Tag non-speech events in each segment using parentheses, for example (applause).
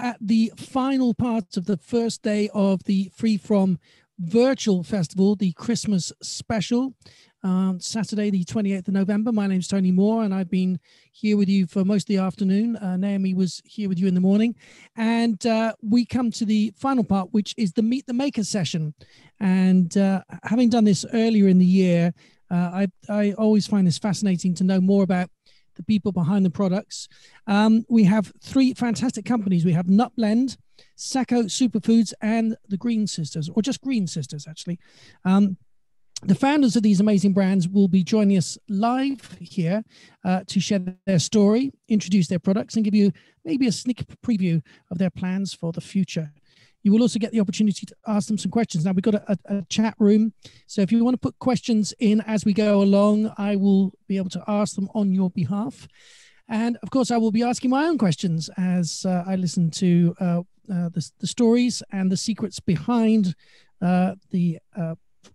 at the final part of the first day of the Free From Virtual Festival, the Christmas special. Um, Saturday, the 28th of November. My name's Tony Moore, and I've been here with you for most of the afternoon. Uh, Naomi was here with you in the morning. And uh, we come to the final part, which is the Meet the Maker session. And uh, having done this earlier in the year, uh, I, I always find this fascinating to know more about the people behind the products. Um, we have three fantastic companies. We have Nutblend, Saco Superfoods, and the Green Sisters, or just Green Sisters, actually. Um, the founders of these amazing brands will be joining us live here uh, to share their story, introduce their products, and give you maybe a sneak preview of their plans for the future. You will also get the opportunity to ask them some questions. Now, we've got a, a, a, chat room. So if you want to put questions in as we go along, I will be able to ask them on your behalf. And of course, I will be asking my own questions as uh, I listen to uh, uh, the, the, stories and the secrets behind uh, the, uh,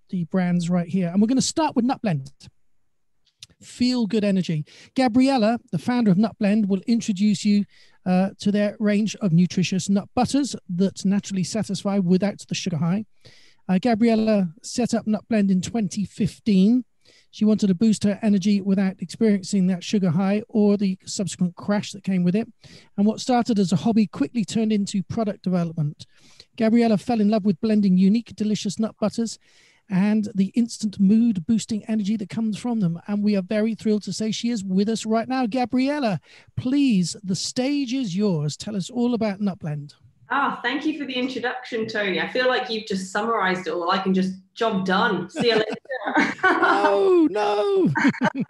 the brands right here. And we're going to start with Nutblend feel good energy. Gabriella, the founder of Nutblend, will introduce you uh, to their range of nutritious nut butters that naturally satisfy without the sugar high. Uh, Gabriella set up Nutblend in 2015. She wanted to boost her energy without experiencing that sugar high or the subsequent crash that came with it. And what started as a hobby quickly turned into product development. Gabriella fell in love with blending unique, delicious nut butters and the instant mood boosting energy that comes from them. And we are very thrilled to say she is with us right now. Gabriella, please, the stage is yours. Tell us all about Nutblend. Ah, thank you for the introduction, Tony. I feel like you've just summarized it all. I can just job done. See you later. (laughs) no, no. (laughs)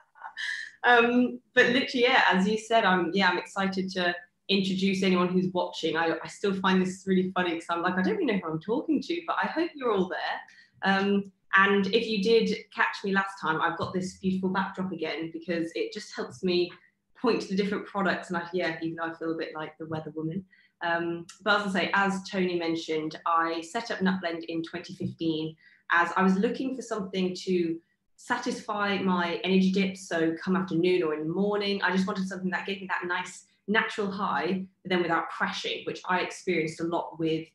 um, but literally, yeah, as you said, I'm yeah, I'm excited to introduce anyone who's watching. I, I still find this really funny because I'm like, I don't really know who I'm talking to, but I hope you're all there. Um, and if you did catch me last time, I've got this beautiful backdrop again because it just helps me point to the different products. And I, yeah, even though I feel a bit like the weather woman. Um, but as I say, as Tony mentioned, I set up Nutblend in 2015 as I was looking for something to satisfy my energy dips. So come afternoon or in the morning, I just wanted something that gave me that nice natural high, but then without crashing, which I experienced a lot with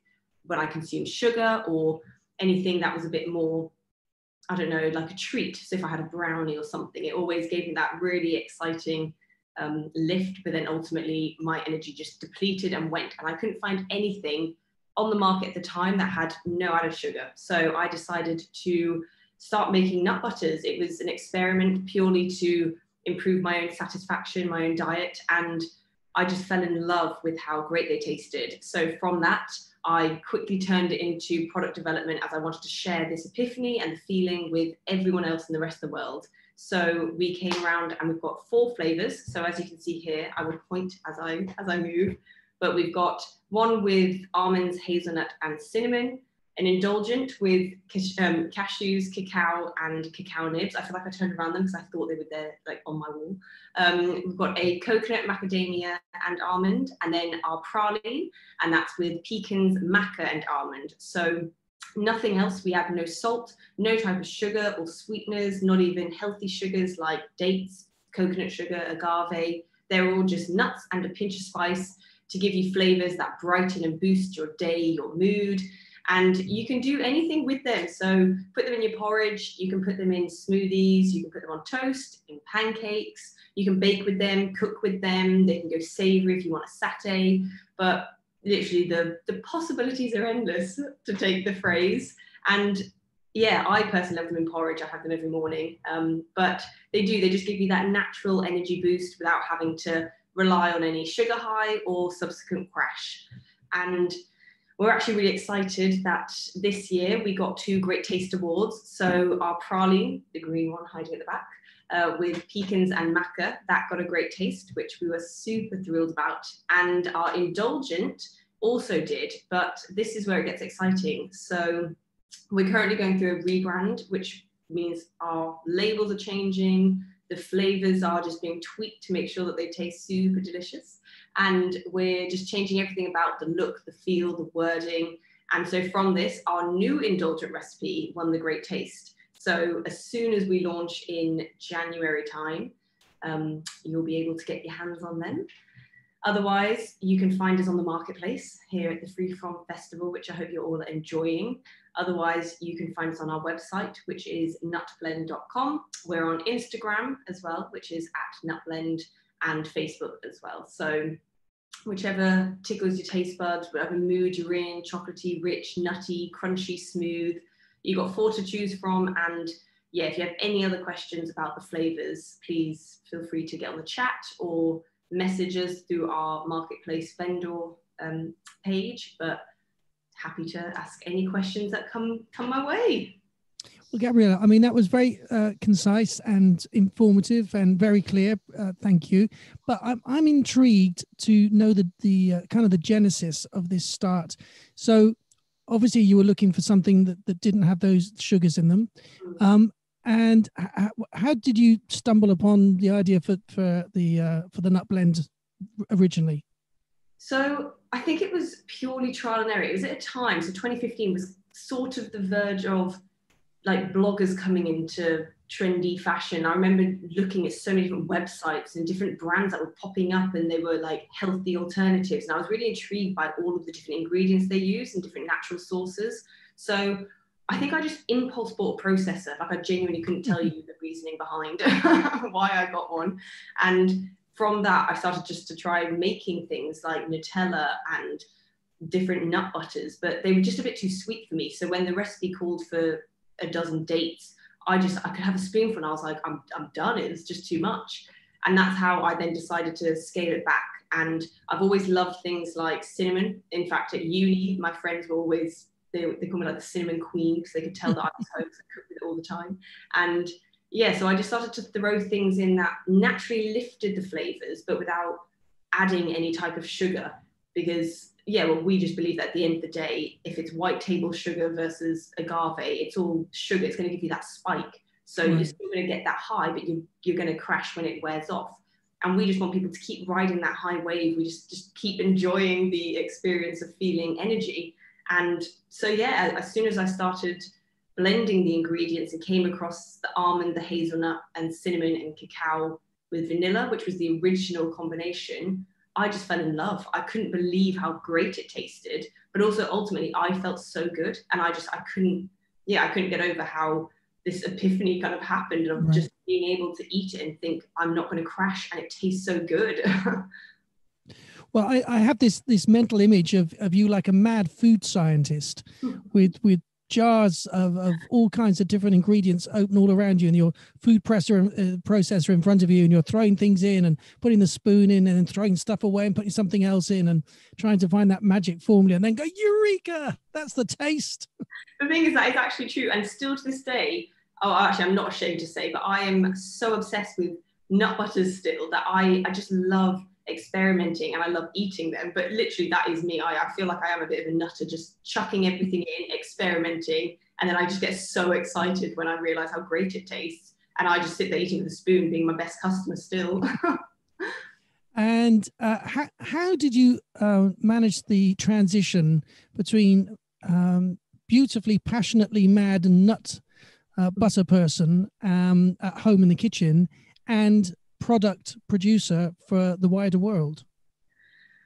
when I consumed sugar or anything that was a bit more I don't know, like a treat. So if I had a brownie or something, it always gave me that really exciting um, lift. But then ultimately, my energy just depleted and went, and I couldn't find anything on the market at the time that had no added sugar. So I decided to start making nut butters. It was an experiment purely to improve my own satisfaction, my own diet, and I just fell in love with how great they tasted. So from that, I quickly turned it into product development as I wanted to share this epiphany and the feeling with everyone else in the rest of the world. So we came around and we've got four flavors. So as you can see here, I will point as I as I move, but we've got one with almonds, hazelnut, and cinnamon an indulgent with um, cashews, cacao, and cacao nibs. I feel like I turned around them because I thought they were there, like on my wall. Um, we've got a coconut, macadamia, and almond, and then our praline, and that's with pecans, maca, and almond. So nothing else. We have no salt, no type of sugar or sweeteners, not even healthy sugars like dates, coconut sugar, agave. They're all just nuts and a pinch of spice to give you flavors that brighten and boost your day, your mood and you can do anything with them. So put them in your porridge, you can put them in smoothies, you can put them on toast, in pancakes, you can bake with them, cook with them, they can go savory if you want a satay, but literally the, the possibilities are endless to take the phrase. And yeah, I personally love them in porridge. I have them every morning. Um, but they do, they just give you that natural energy boost without having to rely on any sugar high or subsequent crash. And we're actually really excited that this year we got two Great Taste Awards. So our praline, the green one hiding at the back, uh, with pecans and maca, that got a great taste, which we were super thrilled about. And our indulgent also did, but this is where it gets exciting. So we're currently going through a rebrand, which means our labels are changing, the flavors are just being tweaked to make sure that they taste super delicious and we're just changing everything about the look, the feel, the wording. And so from this, our new indulgent recipe won the great taste. So as soon as we launch in January time, um, you'll be able to get your hands on them. Otherwise, you can find us on the marketplace here at the Free From Festival, which I hope you're all enjoying. Otherwise, you can find us on our website, which is nutblend.com. We're on Instagram as well, which is at nutblend, and Facebook as well. So, whichever tickles your taste buds, whatever mood you're in chocolatey, rich, nutty, crunchy, smooth you've got four to choose from. And yeah, if you have any other questions about the flavors, please feel free to get on the chat or message us through our marketplace vendor um, page. But happy to ask any questions that come come my way. Well, Gabriella, I mean, that was very uh, concise and informative and very clear. Uh, thank you. But I'm, I'm intrigued to know the, the uh, kind of the genesis of this start. So, obviously, you were looking for something that, that didn't have those sugars in them. Mm. Um, and how, how did you stumble upon the idea for, for the uh, for the nut blend originally? So I think it was purely trial and error. It was at a time, so 2015 was sort of the verge of like bloggers coming into trendy fashion. I remember looking at so many different websites and different brands that were popping up and they were like healthy alternatives. And I was really intrigued by all of the different ingredients they use and different natural sources. So I think I just impulse bought a processor. Like I genuinely couldn't tell you mm-hmm. the reasoning behind (laughs) why I got one. And from that, I started just to try making things like Nutella and different nut butters, but they were just a bit too sweet for me. So when the recipe called for a dozen dates. I just I could have a spoonful and I was like, I'm I'm done. It's just too much. And that's how I then decided to scale it back. And I've always loved things like cinnamon. In fact, at uni, my friends were always they, they call me like the cinnamon queen because they could tell that I was home I cooked with it all the time. And yeah, so I just started to throw things in that naturally lifted the flavors, but without adding any type of sugar because yeah, well, we just believe that at the end of the day, if it's white table sugar versus agave, it's all sugar. It's going to give you that spike. So right. you're still going to get that high, but you, you're going to crash when it wears off. And we just want people to keep riding that high wave. We just just keep enjoying the experience of feeling energy. And so yeah, as soon as I started blending the ingredients and came across the almond, the hazelnut, and cinnamon and cacao with vanilla, which was the original combination, I just fell in love. I couldn't believe how great it tasted, but also ultimately I felt so good, and I just I couldn't, yeah, I couldn't get over how this epiphany kind of happened of right. just being able to eat it and think I'm not going to crash, and it tastes so good. (laughs) well, I, I have this this mental image of of you like a mad food scientist (laughs) with with jars of, of all kinds of different ingredients open all around you and your food presser uh, processor in front of you and you're throwing things in and putting the spoon in and then throwing stuff away and putting something else in and trying to find that magic formula and then go eureka! That's the taste. (laughs) The thing is that it's actually true and still to this day oh actually i'm not ashamed to say but i am so obsessed with nut butters still that i i just love experimenting and I love eating them. But literally, that is me. I, I feel like I am a bit of a nutter, just chucking everything in, experimenting. And then I just get so excited when I realize how great it tastes. And I just sit there eating with a spoon, being my best customer still. (laughs) and uh, how, how did you uh, manage the transition between um, beautifully, passionately mad and nut uh, butter person um, at home in the kitchen and product producer for the wider world?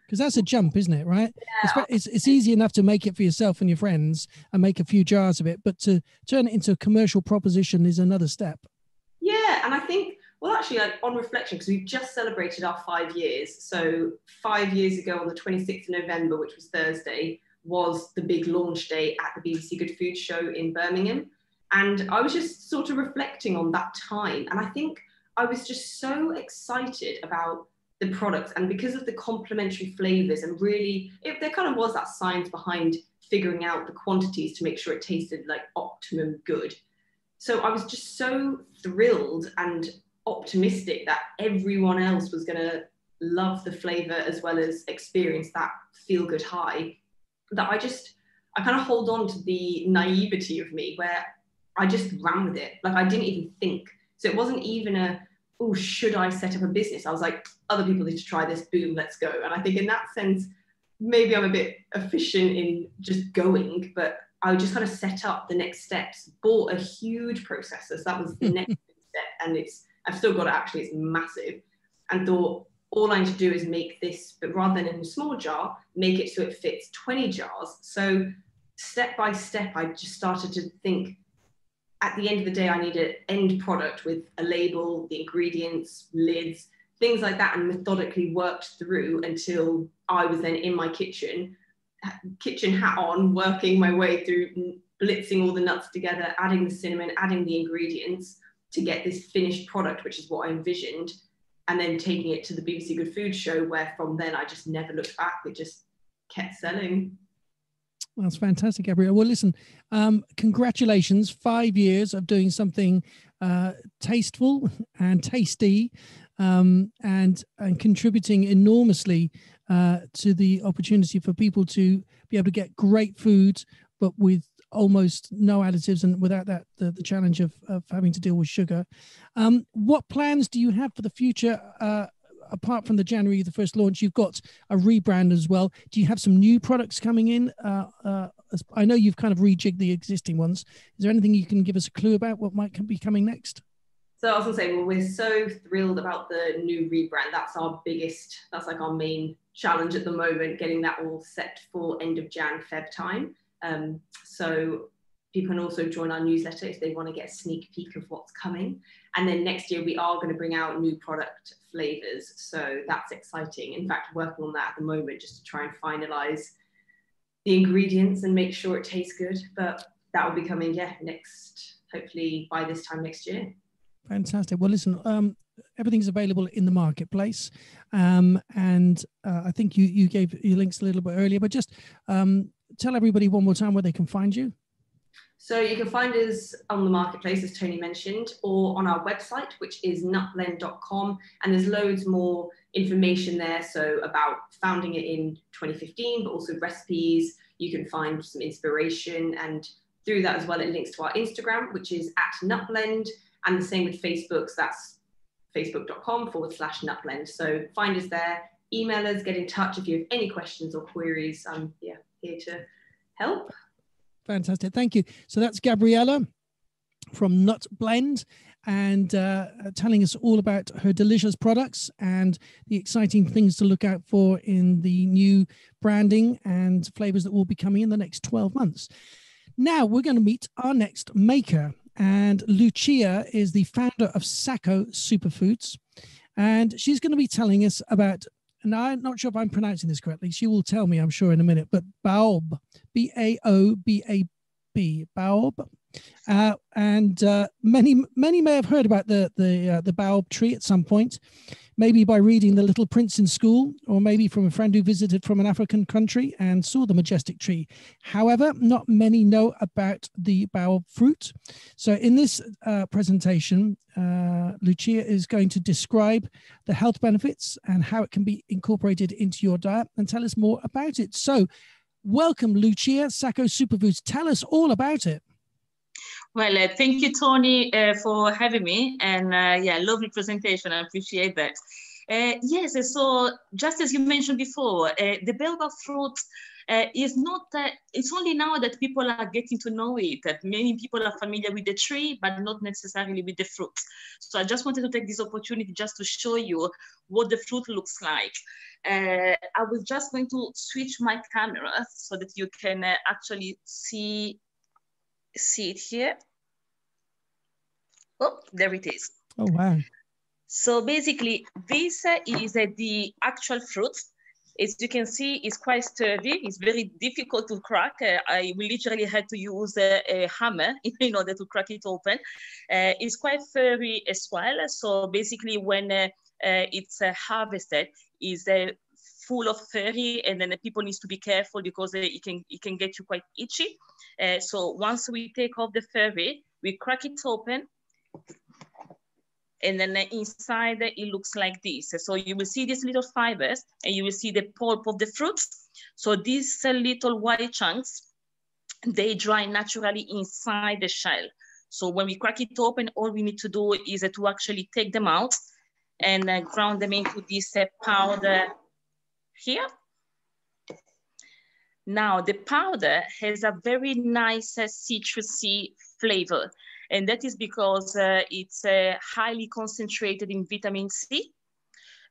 Because that's a jump, isn't it? Right? Yeah. It's, it's, it's easy enough to make it for yourself and your friends and make a few jars of it, but to turn it into a commercial proposition is another step. Yeah, and I think well, actually, like, on reflection, because we've just celebrated our five years. So five years ago, on the 26th of November, which was Thursday, was the big launch day at the BBC Good Food Show in Birmingham. And I was just sort of reflecting on that time. And I think I was just so excited about the products and because of the complementary flavors and really it, there kind of was that science behind figuring out the quantities to make sure it tasted like optimum good. So i was just so thrilled and optimistic that everyone else was going to love the flavor as well as experience that feel good high that i just i kind of hold on to the naivety of me where i just ran with it. Like i didn't even think so it wasn't even a, oh, should I set up a business? I was like, other people need to try this, boom, let's go. And I think in that sense, maybe I'm a bit efficient in just going, but I just kind of set up the next steps, bought a huge processor. So that was the (laughs) next step. And it's, I've still got it actually, it's massive. And thought, all I need to do is make this, but rather than in a small jar, make it so it fits 20 jars. So step by step, I just started to think at the end of the day, I need an end product with a label, the ingredients, lids, things like that, and methodically worked through until I was then in my kitchen, kitchen hat on, working my way through, blitzing all the nuts together, adding the cinnamon, adding the ingredients to get this finished product, which is what I envisioned and then taking it to the BBC Good Food show, where from then I just never looked back. It just kept selling. That's fantastic, Gabrielle. Well, listen, um, congratulations. Five years of doing something uh, tasteful and tasty um, and, and contributing enormously uh, to the opportunity for people to be able to get great food, but with almost no additives and without that the, the challenge of, of having to deal with sugar um, what plans do you have for the future uh, apart from the january the first launch you've got a rebrand as well do you have some new products coming in uh, uh, i know you've kind of rejigged the existing ones is there anything you can give us a clue about what might be coming next so I was gonna say, well, we're so thrilled about the new rebrand. That's our biggest, that's like our main challenge at the moment, getting that all set for end of Jan, Feb time. Um, so people can also join our newsletter if they want to get a sneak peek of what's coming. And then next year we are going to bring out new product flavors. So that's exciting. In fact, working on that at the moment just to try and finalize the ingredients and make sure it tastes good. But that will be coming, yeah, next, hopefully by this time next year. Fantastic. Well, listen, um, everything's available in the marketplace, um, and uh, I think you you gave your links a little bit earlier, but just um, tell everybody one more time where they can find you. So you can find us on the marketplace, as Tony mentioned, or on our website, which is nutblend.com. And there's loads more information there. So about founding it in 2015, but also recipes. You can find some inspiration. And through that as well, it links to our Instagram, which is at nutblend. And the same with Facebook. So that's facebook.com forward slash nutblend. So find us there, email us, get in touch if you have any questions or queries. Um, yeah, here to help. Fantastic. Thank you. So that's Gabriella from Nut Blend and uh, telling us all about her delicious products and the exciting things to look out for in the new branding and flavors that will be coming in the next 12 months. Now we're going to meet our next maker. And Lucia is the founder of Saco Superfoods. And she's going to be telling us about and I'm not sure if I'm pronouncing this correctly. She will tell me, I'm sure, in a minute. But Baob, B A O B A B, Baob, uh, and uh, many many may have heard about the the uh, the baobab tree at some point, maybe by reading The Little Prince in school, or maybe from a friend who visited from an African country and saw the majestic tree. However, not many know about the baobab fruit. So, in this uh, presentation, uh, Lucia is going to describe the health benefits and how it can be incorporated into your diet and tell us more about it. So, welcome, Lucia Saco Superfoods. Tell us all about it. Well, uh, thank you, Tony, uh, for having me. And uh, yeah, lovely presentation. I appreciate that. Uh, yes, so just as you mentioned before, uh, the baobab fruit uh, is not, it's only now that people are getting to know it, that many people are familiar with the tree, but not necessarily with the fruit. So I just wanted to take this opportunity just to show you what the fruit looks like. I was just going to switch my camera so that you can actually see see it here. Oh, there it is. Oh, wow. So basically, this is uh, the actual fruit. As you can see, it's quite sturdy. It's very difficult to crack. Uh, I literally had to use a, a, hammer (laughs) in order to crack it open. Uh, it's quite furry as well. So basically, when uh, uh, it's uh, harvested, is full of furry and then the people needs to be careful because it can it can get you quite itchy. Uh, so once we take off the furry, we crack it open and then inside it looks like this. So you will see these little fibers and you will see the pulp of the fruit. So these little white chunks, they dry naturally inside the shell. So when we crack it open, all we need to do is to actually take them out and uh, ground them into this uh, powder here. Now the powder has a very nice uh, citrusy flavor. And that is because uh, it's uh, highly concentrated in vitamin C.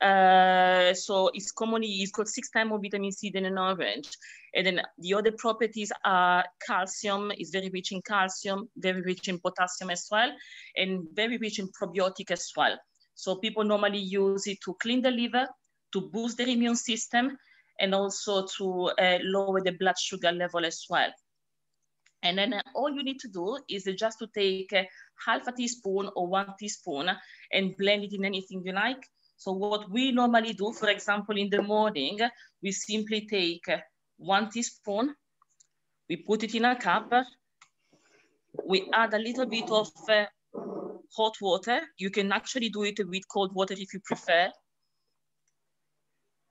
Uh, so it's commonly it's got six times more vitamin C than an orange. And then the other properties are calcium, is very rich in calcium, very rich in potassium as well, and very rich in probiotic as well. So people normally use it to clean the liver, to boost their immune system, and also to uh, lower the blood sugar level as well. And then uh, all you need to do is just to take uh, half a teaspoon or one teaspoon and blend it in anything you like. So what we normally do, for example, in the morning, we simply take one teaspoon, we put it in a cup, we add a little bit of uh, hot water. You can actually do it with cold water if you prefer.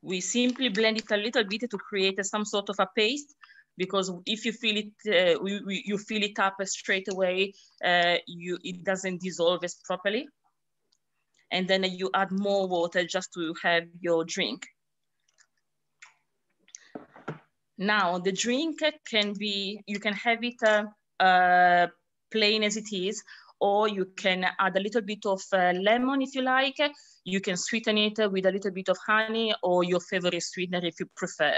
We simply blend it a little bit to create some sort of a paste because if you feel it, uh, we, we, you fill it up straight away, uh, you, it doesn't dissolve as properly. And then you add more water just to have your drink. Now the drink can be, you can have it uh, uh, plain as it is, or you can add a little bit of uh, lemon if you like. You can sweeten it with a little bit of honey or your favorite sweetener if you prefer.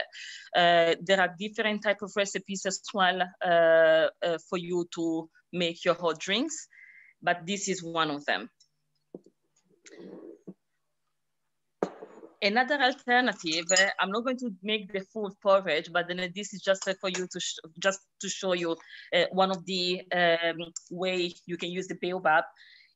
Uh, there are different type of recipes as well uh, for you to make your hot drinks, but this is one of them. Another alternative, uh, I'm not going to make the full porridge, but then this is just uh, for you to just to show you uh, one of the um, way you can use the baobab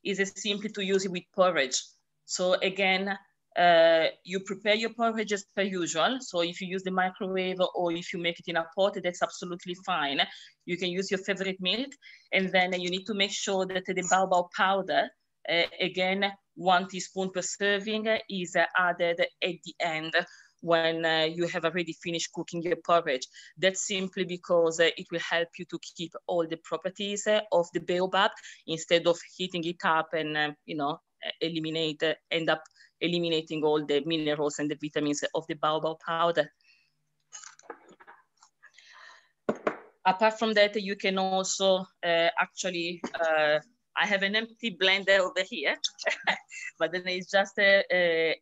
is simply to use it with porridge. So again, uh, you prepare your porridge as per usual. So if you use the microwave or if you make it in a pot, that's absolutely fine. You can use your favorite milk and then you need to make sure that the baobab powder, uh, again, one teaspoon per serving is added at the end when uh, you have already finished cooking your porridge. That's simply because uh, it will help you to keep all the properties uh, of the baobab instead of heating it up and, um, you know, eliminate, uh, end up eliminating all the minerals and the vitamins of the baobab powder. Apart from that, you can also uh, actually uh, I have an empty blender over here, (laughs) but then it's just a, a,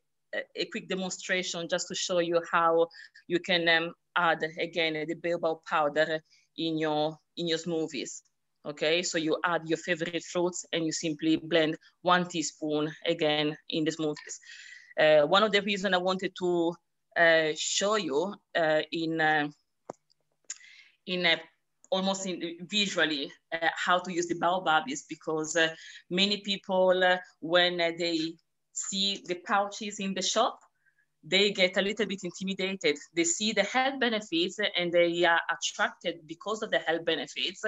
a, quick demonstration just to show you how you can um, add again the baobab powder in your in your smoothies. Okay, so you add your favorite fruits and you simply blend one teaspoon again in the smoothies. Uh, one of the reasons I wanted to uh, show you uh, in uh, in a almost in, visually uh, how to use the baobab is because uh, many people, uh, when uh, they see the pouches in the shop, they get a little bit intimidated. They see the health benefits and they are attracted because of the health benefits.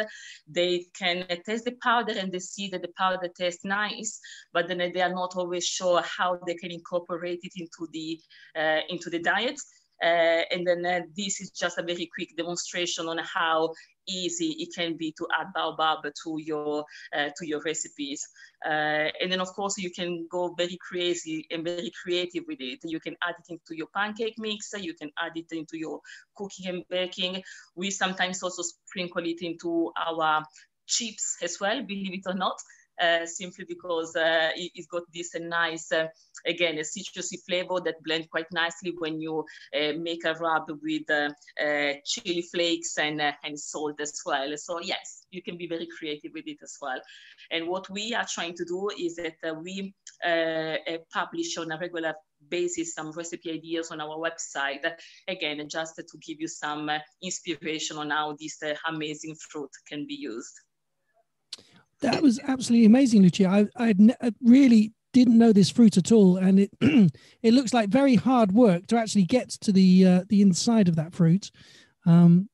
They can taste the powder and they see that the powder tastes nice, but then they are not always sure how they can incorporate it into the uh, into the diet. Uh, and then uh, this is just a very quick demonstration on how easy it can be to add baobab to your uh, to your recipes. Uh, and then of course you can go very crazy and very creative with it. You can add it into your pancake mix. You can add it into your cooking and baking. We sometimes also sprinkle it into our chips as well, believe it or not. Uh, simply because uh, it, has got this uh, nice, uh, again, a citrusy flavor that blend quite nicely when you uh, make a rub with uh, chili flakes and, and salt as well. So yes, you can be very creative with it as well. And what we are trying to do is that we publish on a regular basis some recipe ideas on our website again just to give you some inspiration on how this amazing fruit can be used that was absolutely amazing, Lucia. I I really didn't know this fruit at all, and it (clears throat) it looks like very hard work to actually get to the uh, the inside of that fruit. Um,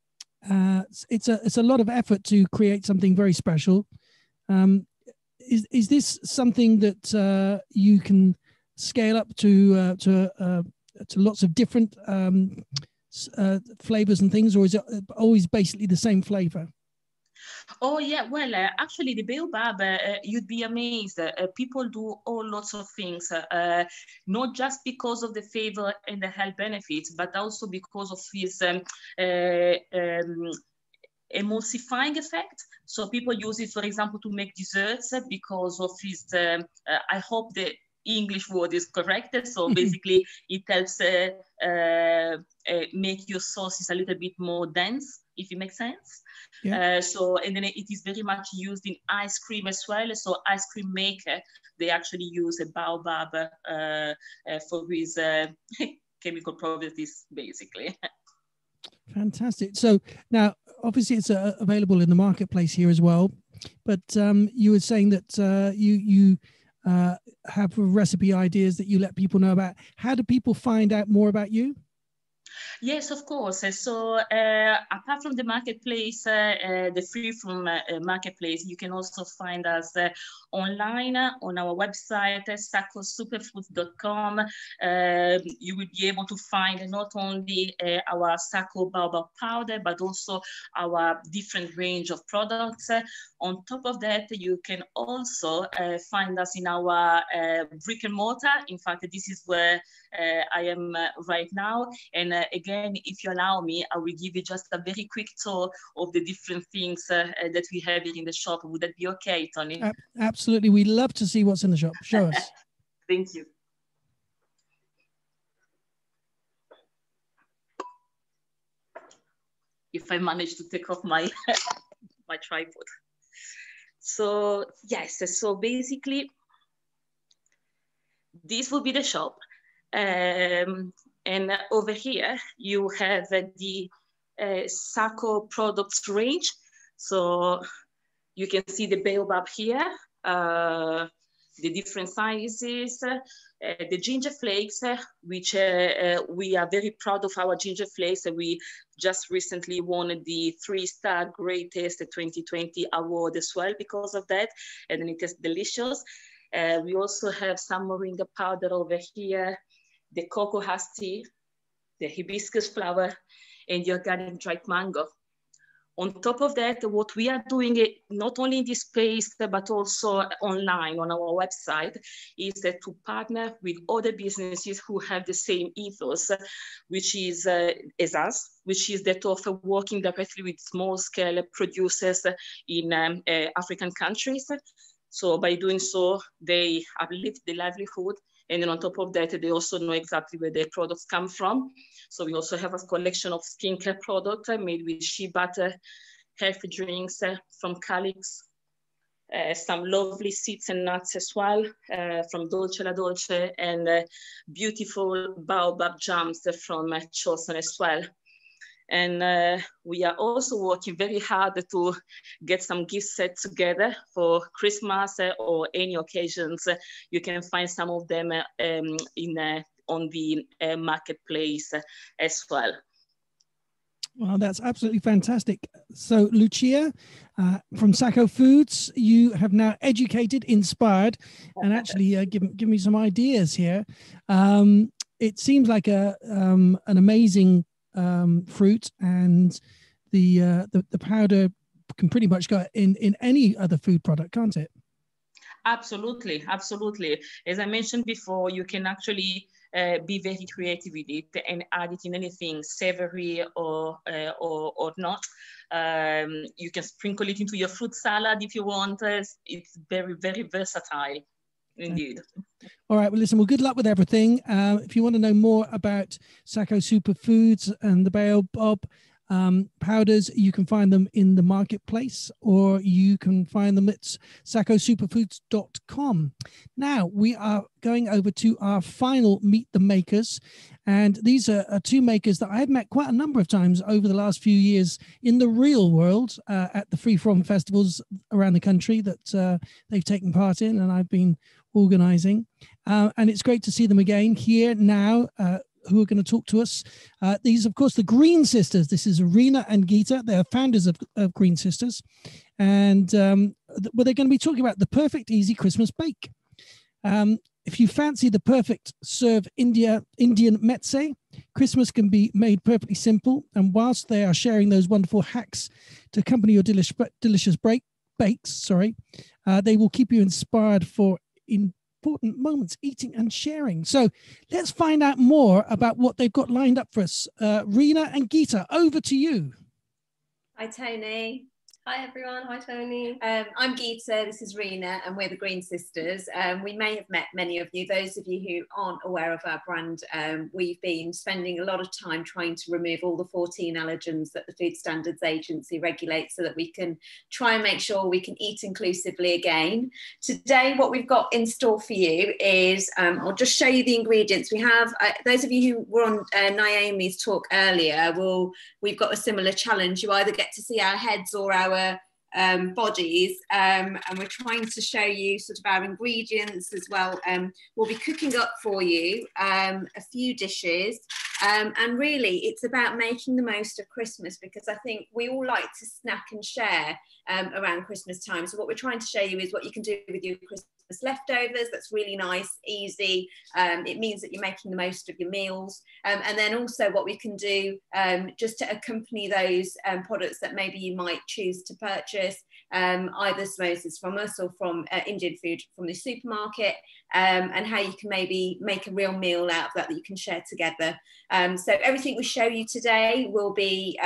uh, it's a it's a lot of effort to create something very special. Um, is is this something that uh, you can scale up to uh, to uh, to lots of different um, uh, flavors and things, or is it always basically the same flavor? Oh yeah, well, uh, actually, the baobab, uh, uh you'd be amazed. Uh, people do all lots of things, uh, uh, not just because of the favor and the health benefits, but also because of his um, um, emulsifying effect. So people use it, for example, to make desserts because of his. Um, I hope that English word is correct. So basically, it helps uh, uh, uh, make your sauces a little bit more dense, if it makes sense. Yeah. Uh, so, and then it is very much used in ice cream as well. So, ice cream maker, they actually use a baobab uh, uh, for his (laughs) chemical properties, basically. (laughs) Fantastic. So now, obviously, it's uh, available in the marketplace here as well. But um, you were saying that uh, you you uh, have recipe ideas that you let people know about. How do people find out more about you? Yes, of course. So uh, apart from the marketplace, uh, uh, the free from uh, uh, marketplace, you can also find us uh, online on our website, sacosuperfoods.com. You will be able to find not only our Saco Baobab powder, but also our different range of products. On top of that, you can also find us in our brick and mortar. In fact, this is where I am right now. And again, if you allow me, I will give you just a very quick tour of the different things uh, uh that we have here in the shop. Would that be okay, Tony? Absolutely. We love to see what's in the shop. Show us. (laughs) Thank you. If I manage to take off my, (laughs) my tripod. So yes, so basically, this will be the shop. Um, and over here, you have the uh, products range. So you can see the baobab here, uh, the different sizes, uh, the ginger flakes, uh, which uh, uh, we are very proud of our ginger flakes. we just recently won the three-star Great Taste 2020 award as well because of that. And it is delicious. we also have some moringa powder over here the cocoa husk tea, the hibiscus flower, and the organic dried mango. On top of that, what we are doing not only in this space, but also online on our website is that to partner with other businesses who have the same ethos, which is uh, as us, which is that of working directly with small scale producers in um, uh, African countries. So by doing so, they uplift the livelihood and then on top of that, they also know exactly where their products come from. So we also have a collection of skincare products made with shea butter, healthy drinks uh, from Calix, uh, some lovely seeds and nuts as well uh, from Dolce La Dolce, and uh, beautiful baobab jams from uh, Chosen as well. And uh, we are also working very hard to get some gift sets together for Christmas uh, or any occasions. You can find some of them um, in uh, on the uh, marketplace as well. Well, that's absolutely fantastic. So, Lucia uh, from Saco Foods, you have now educated, inspired, and actually uh, given, given me some ideas here. Um, it seems like a um, an amazing um, fruit, and the, uh, the the powder can pretty much go in in any other food product, can't it? Absolutely, absolutely. As I mentioned before, you can actually uh, be very creative with it and add it in anything savory or uh, or, or not. Um, you can sprinkle it into your fruit salad if you want. It's very very versatile. Indeed. All right. Well, listen. Well, good luck with everything. Uh, if you want to know more about Saco Superfoods and the Baobab um, powders, you can find them in the marketplace, or you can find them at sacosuperfoods.com. Now we are going over to our final meet the makers, and these are, are two makers that I've met quite a number of times over the last few years in the real world uh, at the free from festivals around the country that uh, they've taken part in, and I've been organizing. Uh, and it's great to see them again here now, uh, who are going to talk to us. Uh, these, of course, the Green Sisters. This is Rena and Geeta. They're founders of, of Green Sisters. And um, th- well, they're going to be talking about the perfect easy Christmas bake. Um, if you fancy the perfect serve India Indian meze, Christmas can be made perfectly simple. And whilst they are sharing those wonderful hacks to accompany your delicious delicious break, bakes, sorry, uh, they will keep you inspired for important moments, eating and sharing. So let's find out more about what they've got lined up for us. Uh, Rena and Geeta, over to you. Hi, Tony. Hi everyone, hi Tony. Um, I'm Geeta, this is Rena, and we're the Green Sisters. Um, we may have met many of you. Those of you who aren't aware of our brand, um, we've been spending a lot of time trying to remove all the 14 allergens that the Food Standards Agency regulates so that we can try and make sure we can eat inclusively again. Today, what we've got in store for you is um, I'll just show you the ingredients. We have, uh, those of you who were on uh, Naomi's talk earlier, will we've got a similar challenge. You either get to see our heads or our our um, bodies um, and we're trying to show you sort of our ingredients as well. Um, we'll be cooking up for you um, a few dishes um, and really it's about making the most of Christmas because I think we all like to snack and share um, around Christmas time. So what we're trying to show you is what you can do with your Christmas leftovers. That's really nice, easy. Um, it means that you're making the most of your meals. Um, and then also what we can do um, just to accompany those um, products that maybe you might choose to purchase, um, either samosas from us or from uh, Indian food from the supermarket, um, and how you can maybe make a real meal out of that that you can share together. so everything we show you today will be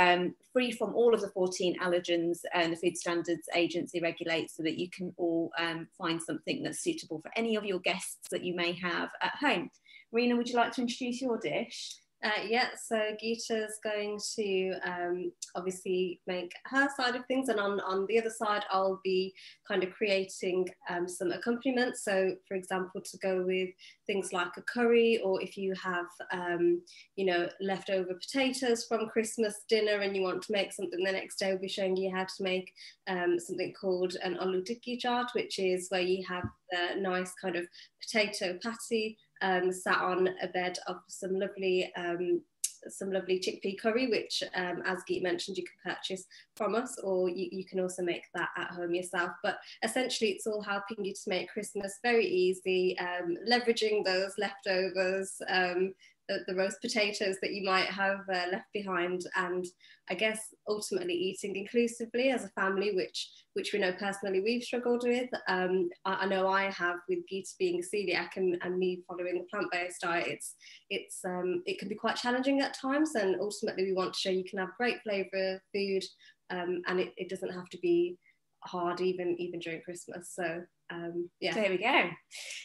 free from all of the 14 allergens and the Food Standards Agency regulates so that you can all um, find something that's suitable for any of your guests that you may have at home. Rena, would you like to introduce your dish? Uh, yeah, so Geeta's going to um, obviously make her side of things, and on, on the other side, I'll be kind of creating um, some accompaniments. So, for example, to go with things like a curry, or if you have, um, you know, leftover potatoes from Christmas dinner and you want to make something the next day, we'll be showing you how to make um, something called an aloo tikki chaat, which is where you have the nice kind of potato patty um, sat on a bed of some lovely um, some lovely chickpea curry, which, um, as Geet mentioned, you can purchase from us, or you, you, can also make that at home yourself. But essentially, it's all helping you to make Christmas very easy, um, leveraging those leftovers, um, the, the roast potatoes that you might have uh, left behind and I guess ultimately eating inclusively as a family which which we know personally we've struggled with. Um, I, I, know I have with Geeta being celiac and, and me following a plant-based diet. It's it's um, it can be quite challenging at times and ultimately we want to show you can have great flavour food um, and it, it doesn't have to be hard even even during Christmas so um, yeah. There we go.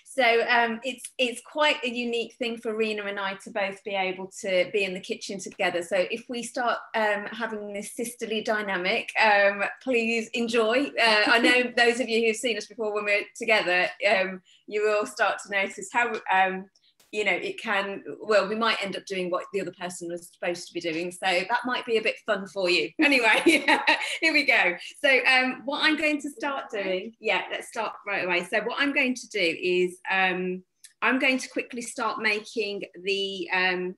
So um, it's it's quite a unique thing for Rena and I to both be able to be in the kitchen together. So if we start um, having this sisterly dynamic, um, please enjoy. Uh, I know (laughs) those of you who've seen us before when we're together, um, you will start to notice how um, you know, it can, well, we might end up doing what the other person was supposed to be doing. So that might be a bit fun for you. (laughs) Anyway, (laughs) here we go. So um, what I'm going to start doing, yeah, let's start right away. So what I'm going to do is um, I'm going to quickly start making the, um,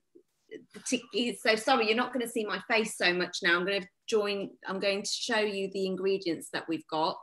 the tikkies. So sorry, you're not going to see my face so much now. I'm going to join, I'm going to show you the ingredients that we've got.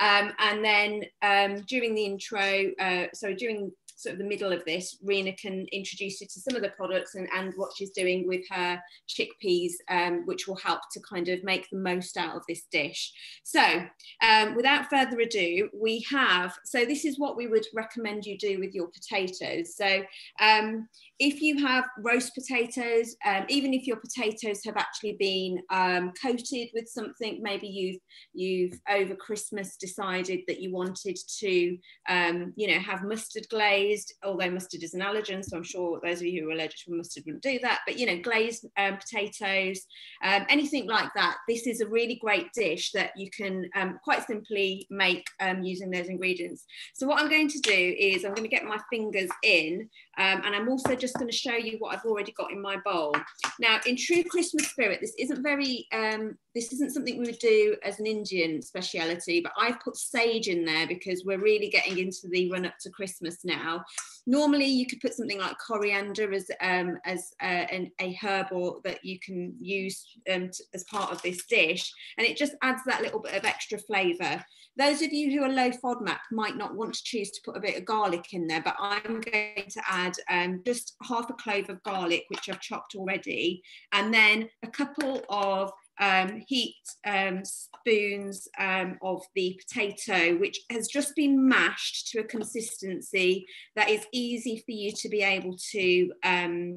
Um, and then um, during the intro, uh, sorry, during sort of the middle of this, Rena can introduce you to some of the products and, and what she's doing with her chickpeas, um, which will help to kind of make the most out of this dish. So um, without further ado, we have, so this is what we would recommend you do with your potatoes. So um, if you have roast potatoes, um, even if your potatoes have actually been um, coated with something, maybe you've you've over Christmas decided that you wanted to, um, you know, have mustard glazed. Although mustard is an allergen, so I'm sure those of you who are allergic to mustard wouldn't do that. But you know, glazed um, potatoes, um, anything like that. This is a really great dish that you can um, quite simply make using those ingredients. So what I'm going to do is I'm going to get my fingers in, and I'm also just just going to show you what I've already got in my bowl. Now, in true Christmas spirit, this isn't very, um, this isn't something we would do as an Indian speciality, but I've put sage in there because we're really getting into the run up to Christmas now. Normally, you could put something like coriander as um, as uh, an, a herb or that you can use um, to, as part of this dish, and it just adds that little bit of extra flavour. Those of you who are low FODMAP might not want to choose to put a bit of garlic in there, but I'm going to add um, just half a clove of garlic, which I've chopped already, and then a couple of um, heat um, spoons um, of the potato, which has just been mashed to a consistency that is easy for you to be able to um,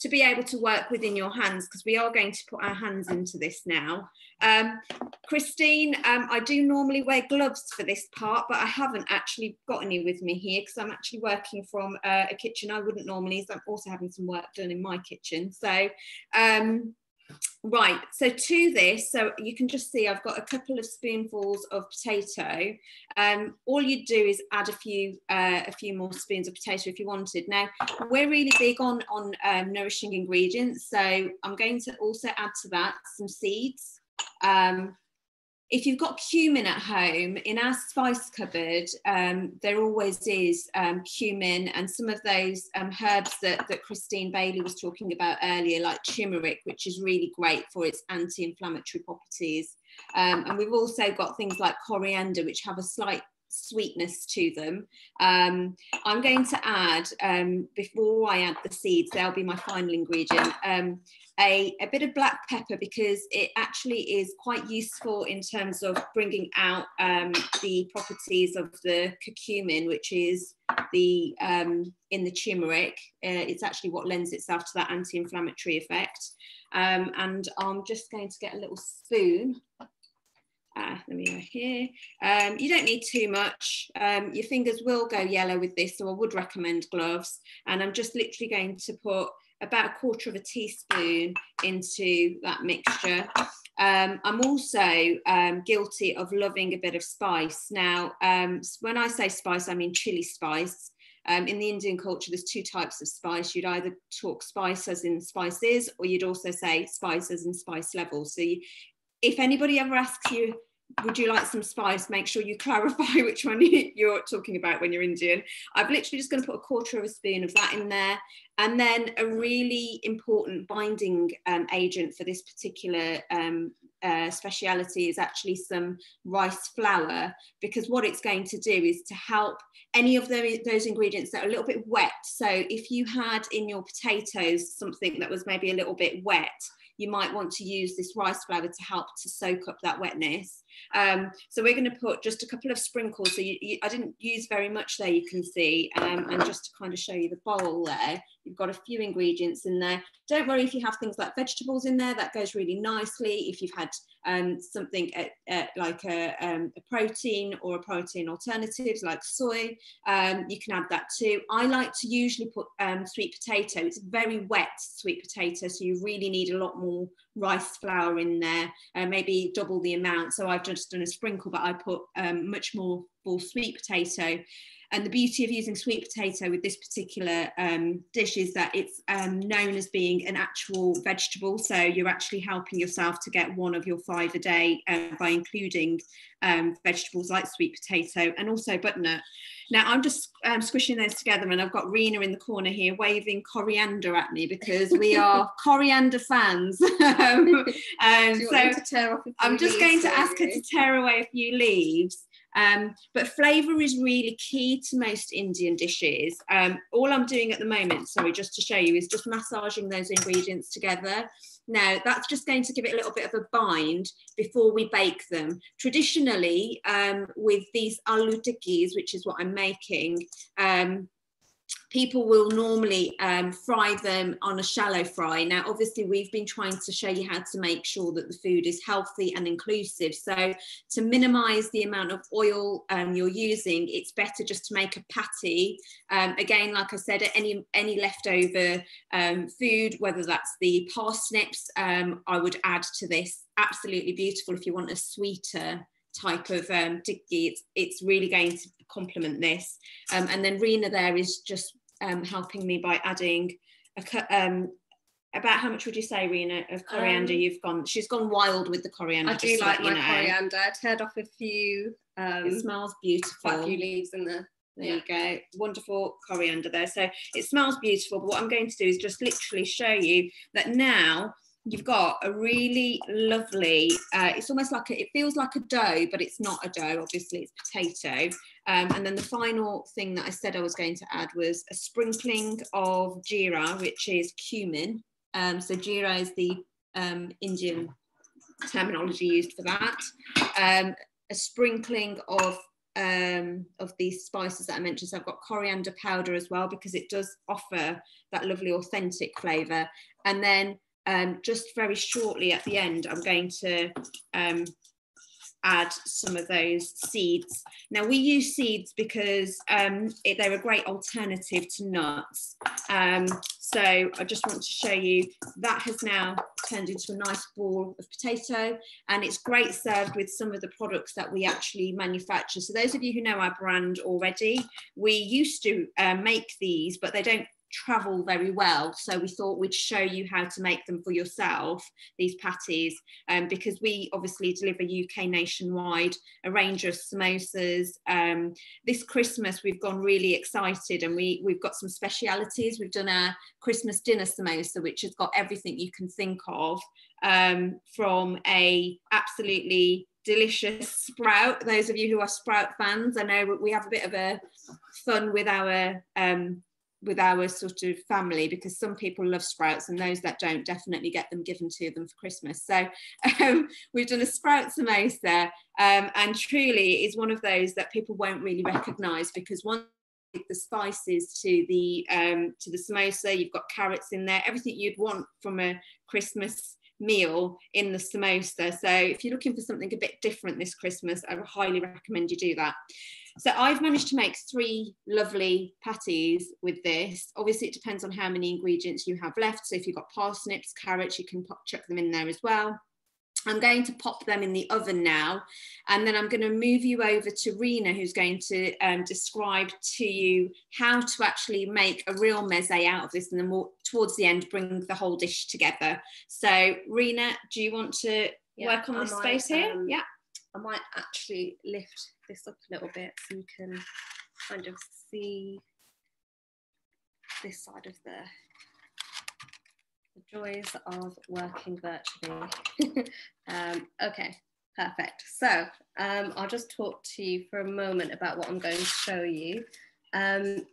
to be able to work within your hands because we are going to put our hands into this now. Um, Christine, um, I do normally wear gloves for this part, but I haven't actually got any with me here because I'm actually working from uh, a kitchen I wouldn't normally, so I'm also having some work done in my kitchen. So um, Right, so to this, so you can just see I've got a couple of spoonfuls of potato. Um, all you do is add a few uh, a few more spoons of potato if you wanted. Now, we're really big on, on um, nourishing ingredients, so I'm going to also add to that some seeds. Um, if you've got cumin at home, in our spice cupboard, um, there always is um, cumin and some of those um, herbs that, that Christine Bailey was talking about earlier, like turmeric, which is really great for its anti-inflammatory properties. Um, and we've also got things like coriander, which have a slight sweetness to them. Um, I'm going to add, um, before I add the seeds, they'll be my final ingredient, um, a, a bit of black pepper because it actually is quite useful in terms of bringing out um, the properties of the curcumin, which is the um, in the turmeric. Uh, it's actually what lends itself to that anti-inflammatory effect. Um, and I'm just going to get a little spoon Ah, let me go here. Um, you don't need too much. Um, your fingers will go yellow with this, so I would recommend gloves. And I'm just literally going to put about a quarter of a teaspoon into that mixture. Um, I'm also um, guilty of loving a bit of spice. Now, um, when I say spice, I mean chili spice. Um, in the Indian culture, there's two types of spice. You'd either talk spice as in spices, or you'd also say spices and spice levels. So you, if anybody ever asks you would you like some spice? Make sure you (laughs) clarify which one you're talking about when you're Indian. I'm literally just going to put a quarter of a spoon of that in there. And then a really important binding um, agent for this particular um, uh, speciality is actually some rice flour, because what it's going to do is to help any of the, those ingredients that are a little bit wet. So if you had in your potatoes something that was maybe a little bit wet, you might want to use this rice flour to help to soak up that wetness. Um, so we're going to put just a couple of sprinkles. So you, you, I didn't use very much there, you can see, um, and just to kind of show you the bowl there, you've got a few ingredients in there. Don't worry if you have things like vegetables in there, that goes really nicely. If you've had um, something at, at like a, um, a, protein or a protein alternatives like soy, um, you can add that too. I like to usually put um, sweet potato. It's very wet sweet potato, so you really need a lot more rice flour in there, uh, maybe double the amount. So I've just done a sprinkle, but I put um, much more for sweet potato. And the beauty of using sweet potato with this particular um, dish is that it's um, known as being an actual vegetable. So you're actually helping yourself to get one of your five a day uh, by including um, vegetables like sweet potato and also butternut. Now I'm just um, squishing those together and I've got Rena in the corner here waving coriander at me because we are (laughs) coriander fans. um, so I'm just going to ask her to tear away a few leaves. Um, but flavour is really key to most Indian dishes. Um, all I'm doing at the moment, sorry, just to show you, is just massaging those ingredients together. Now, that's just going to give it a little bit of a bind before we bake them. Traditionally, um, with these aloo tikkis, which is what I'm making, um, people will normally um, fry them on a shallow fry. Now, obviously, we've been trying to show you how to make sure that the food is healthy and inclusive. So, to minimize the amount of oil um, you're using, it's better just to make a patty. Um, again, like I said, any any leftover um, food, whether that's the parsnips, um, I would add to this. Absolutely beautiful if you want a sweeter type of um. It's, it's really going to complement this. Um, and then Rena there is just um, helping me by adding a, um, about how much would you say, Rena, of coriander um, you've gone? She's gone wild with the coriander. I do like my know. coriander. I teared off a few. Um, it smells beautiful. A few leaves in there. There yeah. you go. Wonderful coriander there. So it smells beautiful. But what I'm going to do is just literally show you that now you've got a really lovely, uh, it's almost like, a, it feels like a dough, but it's not a dough, obviously it's potato. Um, and then the final thing that I said I was going to add was a sprinkling of jeera, which is cumin. Um, so jeera is the um, Indian terminology used for that. Um, a sprinkling of um, of these spices that I mentioned. So I've got coriander powder as well because it does offer that lovely authentic flavour. And then um, just very shortly at the end, I'm going to um, add some of those seeds. Now we use seeds because um, it, they're a great alternative to nuts. Um, so I just want to show you that has now turned into a nice ball of potato and it's great served with some of the products that we actually manufacture. So those of you who know our brand already, we used to uh, make these, but they don't travel very well. So we thought we'd show you how to make them for yourself, these patties, um, because we obviously deliver UK nationwide, a range of samosas. Um, this Christmas, we've gone really excited and we, we've got some specialities. We've done a Christmas dinner samosa, which has got everything you can think of um, from a absolutely delicious sprout those of you who are sprout fans i know we have a bit of a fun with our um, with our sort of family because some people love sprouts and those that don't definitely get them given to them for Christmas. So (laughs) um, we've done a sprout samosa um, and truly is one of those that people won't really recognise because one the spices to the um, to the samosa you've got carrots in there everything you'd want from a Christmas meal in the samosa so if you're looking for something a bit different this Christmas I would highly recommend you do that so I've managed to make three lovely patties with this. Obviously, it depends on how many ingredients you have left. So if you've got parsnips, carrots, you can pop, chuck them in there as well. I'm going to pop them in the oven now, and then I'm going to move you over to Rena, who's going to um, describe to you how to actually make a real meze out of this, and then we'll, towards the end, bring the whole dish together. So, Rena, do you want to yeah, work on this space here? Um, yeah. I might actually lift this up a little bit so you can kind of see this side of the, the joys of working virtually. (laughs) um, okay, perfect. So um, I'll just talk to you for a moment about what I'm going to show you. Um,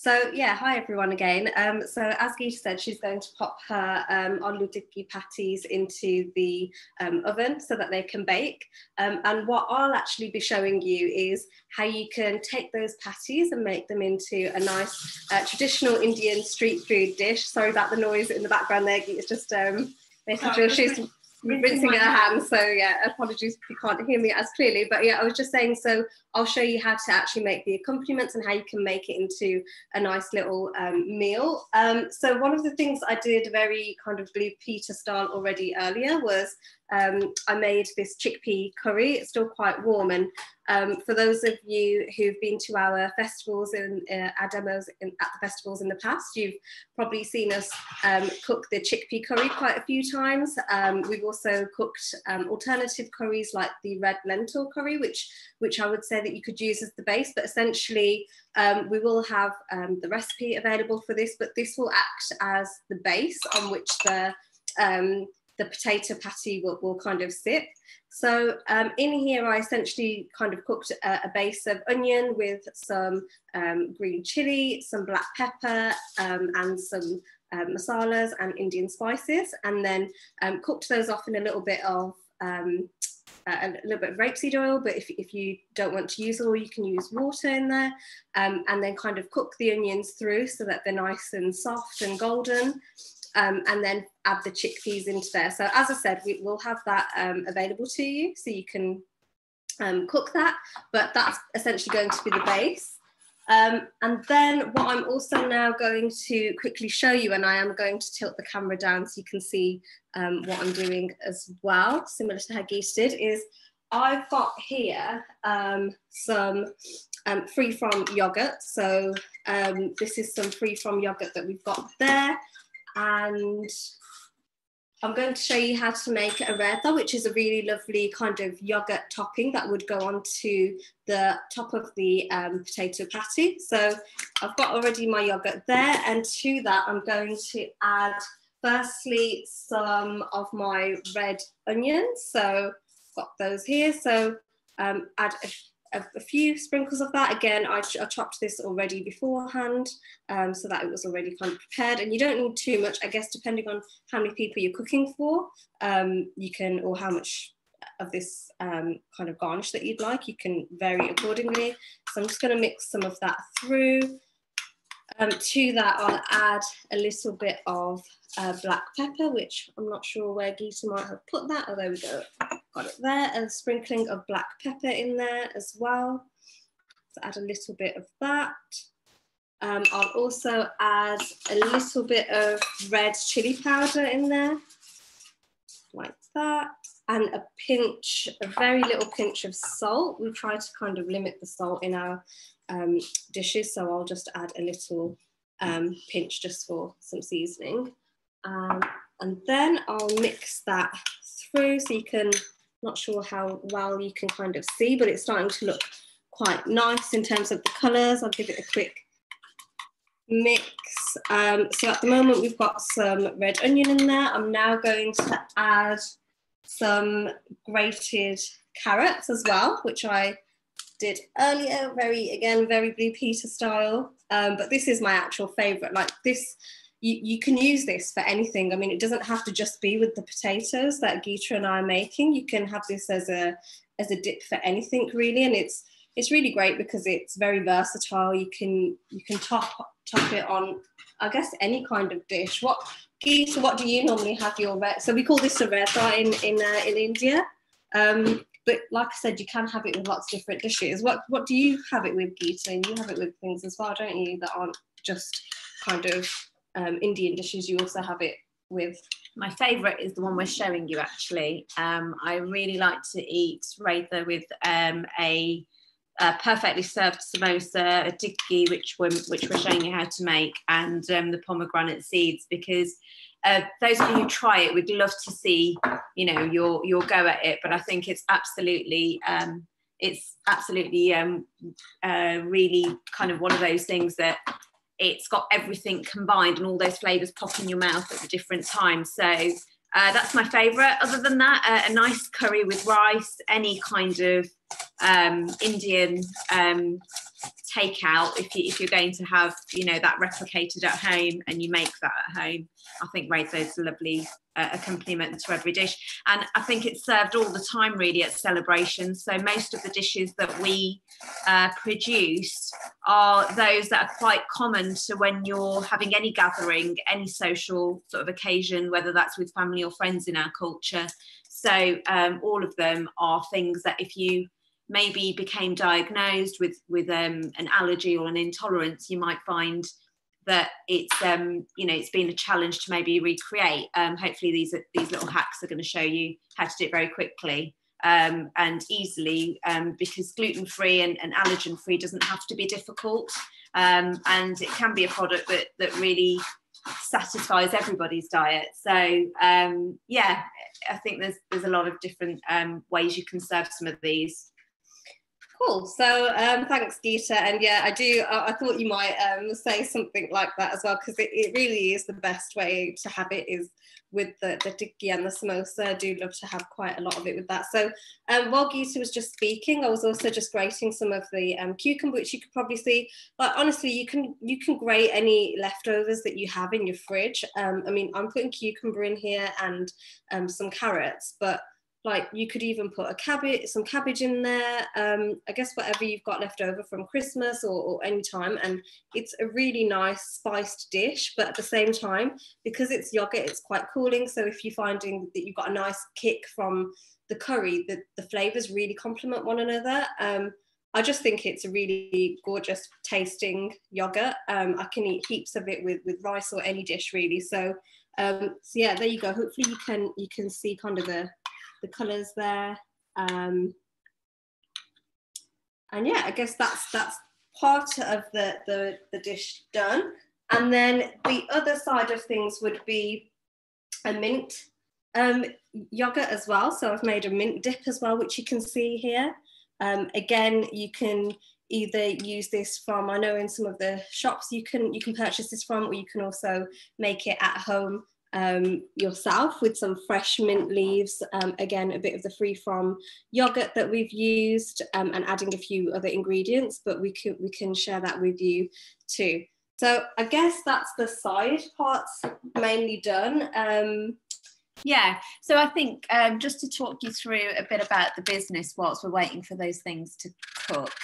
so yeah, hi everyone again. Um, so as Geeta said, she's going to pop her um, aloo tikki patties into the um, oven so that they can bake. Um, and what I'll actually be showing you is how you can take those patties and make them into a nice uh, traditional Indian street food dish. Sorry about the noise in the background there, Geeta. It's just um, making sure she's rinsing her hands. So yeah, apologies if you can't hear me as clearly. But yeah, I was just saying, so I'll show you how to actually make the accompaniments and how you can make it into a nice little um, meal. Um, so one of the things I did very kind of Blue Peter style already earlier was um, I made this chickpea curry. It's still quite warm. And um, for those of you who've been to our festivals and uh, our demos in, at the festivals in the past, you've probably seen us um, cook the chickpea curry quite a few times. Um, we've also cooked um, alternative curries like the red lentil curry, which, which I would say that you could use as the base, but essentially um, we will have the recipe available for this, but this will act as the base on which the um, the potato patty will, will kind of sit. So um, in here, I essentially kind of cooked a, a base of onion with some um, green chili, some black pepper, um, and some um, masalas and Indian spices, and then um, cooked those off in a little bit of um, a little bit of rapeseed oil, but if, if you don't want to use oil, you can use water in there, and then kind of cook the onions through so that they're nice and soft and golden um, and then add the chickpeas into there. So as I said, we will have that um, available to you so you can um, cook that, but that's essentially going to be the base. Um, and then what I'm also now going to quickly show you, and I am going to tilt the camera down so you can see um, what I'm doing as well, similar to how Geeta did, is I've got here um, some free from yogurt. So this is some free from yogurt that we've got there and I'm going to show you how to make a raita, which is a really lovely kind of yogurt topping that would go onto the top of the um, potato patty. So I've got already my yogurt there, and to that I'm going to add firstly some of my red onions. So I've got those here. So um, add a a, a, few sprinkles of that. Again, I, I chopped this already beforehand um, so that it was already kind of prepared. And you don't need too much, I guess, depending on how many people you're cooking for, um, you can, or how much of this um, kind of garnish that you'd like. You can vary accordingly. So I'm just going to mix some of that through. Um, to that, I'll add a little bit of uh, black pepper, which I'm not sure where Geeta might have put that. Oh, there we go. Got it there. A sprinkling of black pepper in there as well. So add a little bit of that. Um, I'll also add a little bit of red chili powder in there, like that. And a pinch, a very little pinch of salt. We try to kind of limit the salt in our um, dishes. So I'll just add a little um, pinch just for some seasoning. Um, and then I'll mix that through so you can, not sure how well you can kind of see, but it's starting to look quite nice in terms of the colours. I'll give it a quick mix. Um, so at the moment we've got some red onion in there. I'm now going to add some grated carrots as well, which I did earlier, very, again, very Blue Peter style. Um, but this is my actual favorite. Like this, you, you can use this for anything. I mean, it doesn't have to just be with the potatoes that Geeta and I are making. You can have this as a, as a dip for anything really. And it's, it's really great because it's very versatile. You can, you can top, top it on, I guess, any kind of dish. What, Geeta, what do you normally have your, so we call this a raita in, in, uh, in India. Um, but like I said, you can have it with lots of different dishes. What what do you have it with, Geeta? And you have it with things as well, don't you? That aren't just kind of um, Indian dishes. You also have it with. My favourite is the one we're showing you. Actually, um, I really like to eat raita with um, a, a, perfectly served samosa, a tikki, which we're which we're showing you how to make, and um, the pomegranate seeds because uh, those of you who try it, we'd love to see, you know, your your go at it. But I think it's absolutely, um, it's absolutely um, uh, really kind of one of those things that it's got everything combined and all those flavors pop in your mouth at the different times. So uh, that's my favorite. Other than that, uh, a nice curry with rice, any kind of um, Indian um, takeout if, you, if you're going to have you know that replicated at home and you make that at home. I think raita is a lovely uh, accompaniment to every dish. And i think it's served all the time really at celebrations. So most of the dishes that we uh, produce are those that are quite common to when you're having any gathering any social sort of occasion whether that's with family or friends in our culture. So um, all of them are things that if you maybe became diagnosed with with um, an allergy or an intolerance, you might find that it's um, you know it's been a challenge to maybe recreate. Um, hopefully, these these little hacks are going to show you how to do it very quickly um, and easily um, because gluten free and, and allergen free doesn't have to be difficult, um, and it can be a product that that really satisfies everybody's diet. So um, yeah, I think there's there's a lot of different ways you can serve some of these. Cool. So um, thanks, Geeta. And yeah, I do. I, I thought you might um, say something like that as well, because it, it, really is the best way to have it is with the, the tikki and the samosa. I do love to have quite a lot of it with that. So um, while Geeta was just speaking, I was also just grating some of the um, cucumber, which you could probably see. But honestly, you can you can grate any leftovers that you have in your fridge. Um, I mean, I'm putting cucumber in here and um, some carrots, but like you could even put a cabbage some cabbage in there um, i guess whatever you've got left over from christmas or, or any time and it's a really nice spiced dish but at the same time because it's yogurt it's quite cooling so if you're finding that you've got a nice kick from the curry the, the flavors really complement one another um, I just think it's a really gorgeous tasting yogurt. Um, I can eat heaps of it with, with rice or any dish really. So, um, so yeah, there you go. Hopefully you can you can see kind of the the colours there. Um, and yeah, I guess that's that's part of the, the, the dish done. And then the other side of things would be a mint um, yogurt as well. So I've made a mint dip as well, which you can see here. Um, again, you can either use this from, I know in some of the shops you can you can purchase this from, or you can also make it at home um, yourself with some fresh mint leaves. Um, again, a bit of the free from yogurt that we've used um, and adding a few other ingredients, but we can, we can share that with you too. So I guess that's the side parts mainly done. Um, Yeah, so I think um, just to talk you through a bit about the business whilst we're waiting for those things to cook.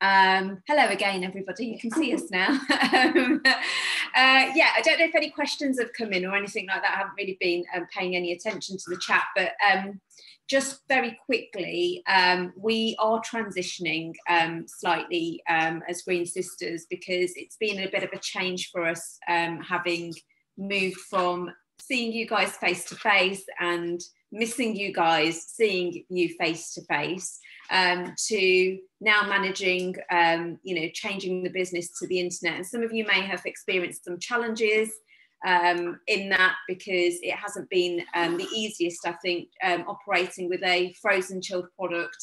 Um, hello again, everybody. You can see us (laughs) now. (laughs) um, uh, yeah, I don't know if any questions have come in or anything like that. I haven't really been um, paying any attention to the chat, but um, just very quickly, um, we are transitioning um, slightly as Green Sisters because it's been a bit of a change for us having moved from seeing you guys face to face and missing you guys seeing you face to face to now managing, um, you know, changing the business to the internet. And some of you may have experienced some challenges um, in that because it hasn't been um, the easiest, I think, um, operating with a frozen chilled product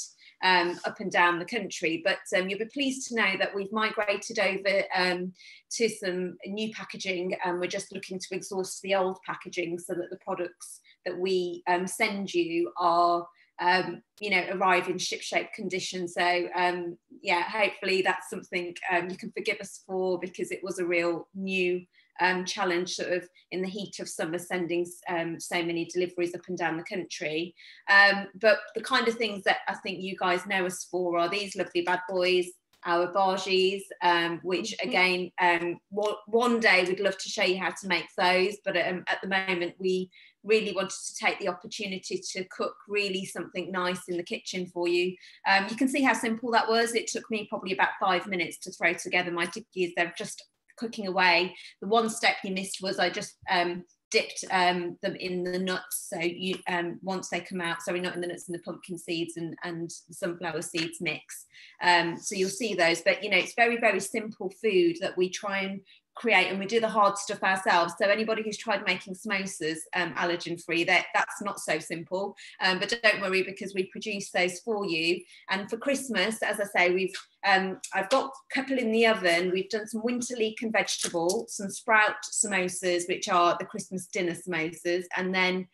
um, up and down the country. But um, you'll be pleased to know that we've migrated over um, to some new packaging and we're just looking to exhaust the old packaging so that the products that we um, send you are um, you know, arrive in ship-shape condition. So um, yeah, hopefully that's something um, you can forgive us for because it was a real new um, challenge sort of in the heat of summer sending um, so many deliveries up and down the country. Um, but the kind of things that I think you guys know us for are these lovely bad boys, our bhajis, um, which mm-hmm. again, um, one day we'd love to show you how to make those, but um, at the moment we really wanted to take the opportunity to cook really something nice in the kitchen for you. Um, you can see how simple that was. It took me probably about five minutes to throw together my tikkis. They're just cooking away. The one step you missed was I just um, dipped um, them in the nuts. So you um, once they come out, sorry, not in the nuts, in the pumpkin seeds and, and sunflower seeds mix. Um, so you'll see those, but you know, it's very, very simple food that we try and create and we do the hard stuff ourselves. So anybody who's tried making samosas um, allergen free that that's not so simple. Um, but don't worry because we produce those for you. And for christmas as i say we've um, i've got a couple in the oven. We've done some winter leek and vegetable some sprout samosas which are the christmas dinner samosas. And then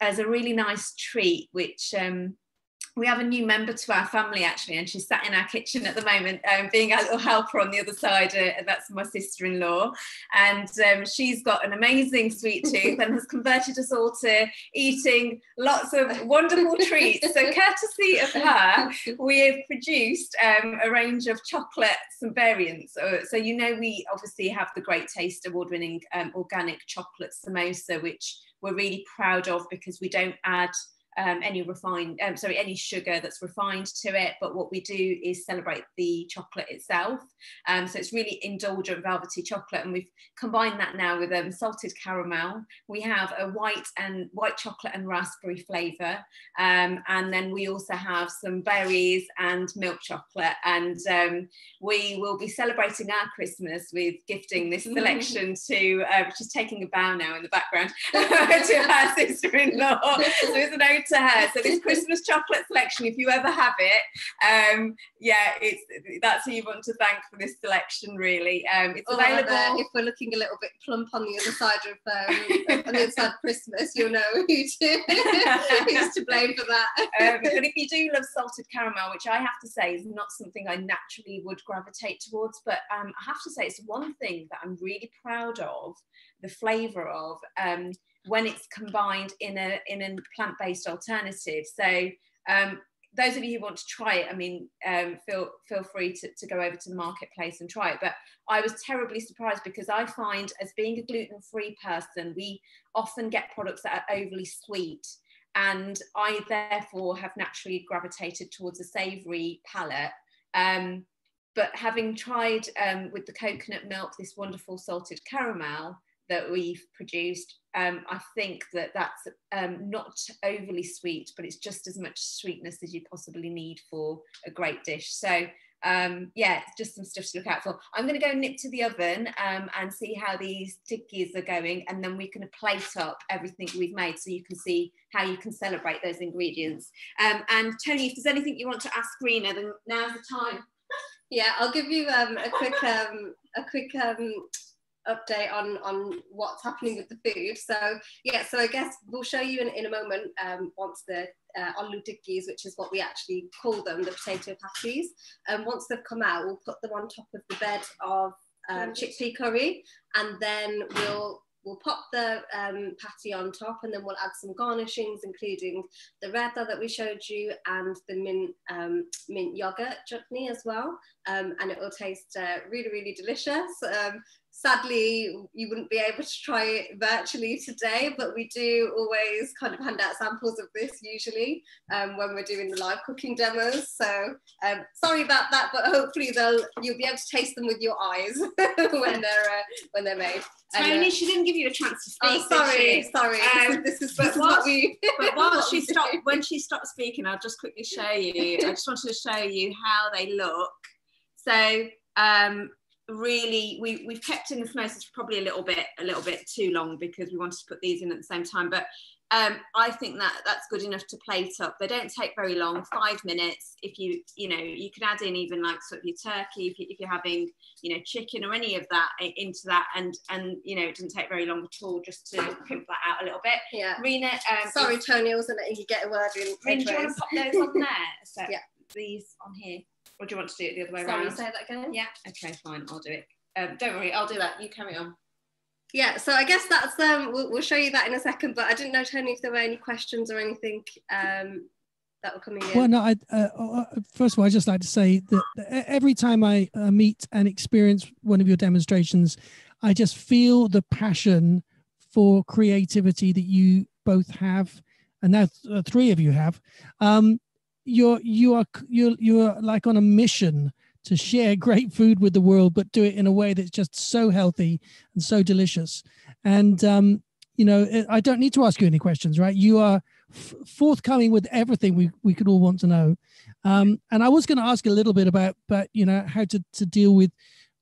as a really nice treat which um, we have a new member to our family actually, and she's sat in our kitchen at the moment, um, being a little helper on the other side. Uh, that's my sister-in-law, and um, she's got an amazing sweet tooth and has converted us all to eating lots of wonderful (laughs) treats. So, courtesy of her, we have produced um, a range of chocolates and variants. So, so, you know, we obviously have the Great Taste award-winning um, organic chocolate samosa, which we're really proud of because we don't add um, any refined, um, sorry, any sugar that's refined to it. But what we do is celebrate the chocolate itself. Um, so it's really indulgent, velvety chocolate, and we've combined that now with um, salted caramel. We have a white and white chocolate and raspberry flavour, um, and then we also have some berries and milk chocolate. And um, we will be celebrating our Christmas with gifting this selection to, uh, is taking a bow now in the background, (laughs) to our sister-in-law. So it's an to her. So this (laughs) Christmas chocolate selection, if you ever have it, um, yeah, it's that's who you want to thank for this selection. Really, um, it's or available. If we're looking a little bit plump on the other side of um, on the other side of Christmas, you'll know who to (laughs) who's to (laughs) blame for that. Um, but if you do love salted caramel, which I have to say is not something I naturally would gravitate towards, but um, I have to say it's one thing that I'm really proud of the flavour of. Um, when it's combined in a in a plant-based alternative. So um, those of you who want to try it, I mean, um, feel feel free to, to go over to the marketplace and try it. But I was terribly surprised because I find, as being a gluten-free person, we often get products that are overly sweet, and I therefore have naturally gravitated towards a savoury palate. Um, but having tried um, with the coconut milk this wonderful salted caramel, that we've produced, um, I think that that's um, not overly sweet, but it's just as much sweetness as you possibly need for a great dish. So um, yeah, just some stuff to look out for. I'm going to go nip to the oven um, and see how these tikkis are going, and then we can plate up everything we've made so you can see how you can celebrate those ingredients. Um, and Tony, if there's anything you want to ask Rena, then now's the time. (laughs) Yeah, I'll give you um, a quick a quick update on on what's happening with the food. So yeah, so I guess we'll show you in, in a moment um, once the uh, aloo tikkis, which is what we actually call them, the potato patties. And um, once they've come out, we'll put them on top of the bed of um, chickpea curry, and then we'll we'll pop the um, patty on top and then we'll add some garnishings, including the raita that we showed you and the mint, um, mint yogurt chutney as well. Um, and it will taste uh, really, really delicious. Sadly, you wouldn't be able to try it virtually today, but we do always kind of hand out samples of this usually um, when we're doing the live cooking demos. So um, sorry about that, but hopefully they'll you'll be able to taste them with your eyes (laughs) when they're uh, when they're made. Tony, and, uh, she didn't give you a chance to speak. Oh, sorry, sorry. Um, (laughs) this is, this is what we. (laughs) but while she stopped, when she stopped speaking, I'll just quickly show you. I just wanted to show you how they look. So um, really we we've kept in the samosas for probably a little bit a little bit too long because we wanted to put these in at the same time but um, I think that that's good enough to plate up. They don't take very long, five minutes. If you, you know, you can add in even like sort of your turkey if, you, if you're having, you know, chicken or any of that into that, and and you know, it doesn't take very long at all just to pimp that out a little bit. Yeah. Rena, um, sorry, Tony, I wasn't letting you get a word in. Rena, do you want to pop those on (laughs) there? So yeah. These on here. Or do you want to do it the other way Sorry, around? say that again? Yeah. Okay, fine. I'll do it. Um, don't worry, I'll do that. You carry on. Yeah, so I guess that's um we'll, we'll, show you that in a second. But I didn't know Tony if there were any questions or anything um that were coming in. Well, no. I uh, uh first of all, I just like to say that every time I uh, meet and experience one of your demonstrations, I just feel the passion for creativity that you both have, and now th- uh, three of you have. Um, you're you are you're you're like on a mission to share great food with the world, but do it in a way that's just so healthy and so delicious. And um, you know, I don't need to ask you any questions, right? You are f- forthcoming with everything we we could all want to know. Um, and I was going to ask a little bit about, but you know, how to to deal with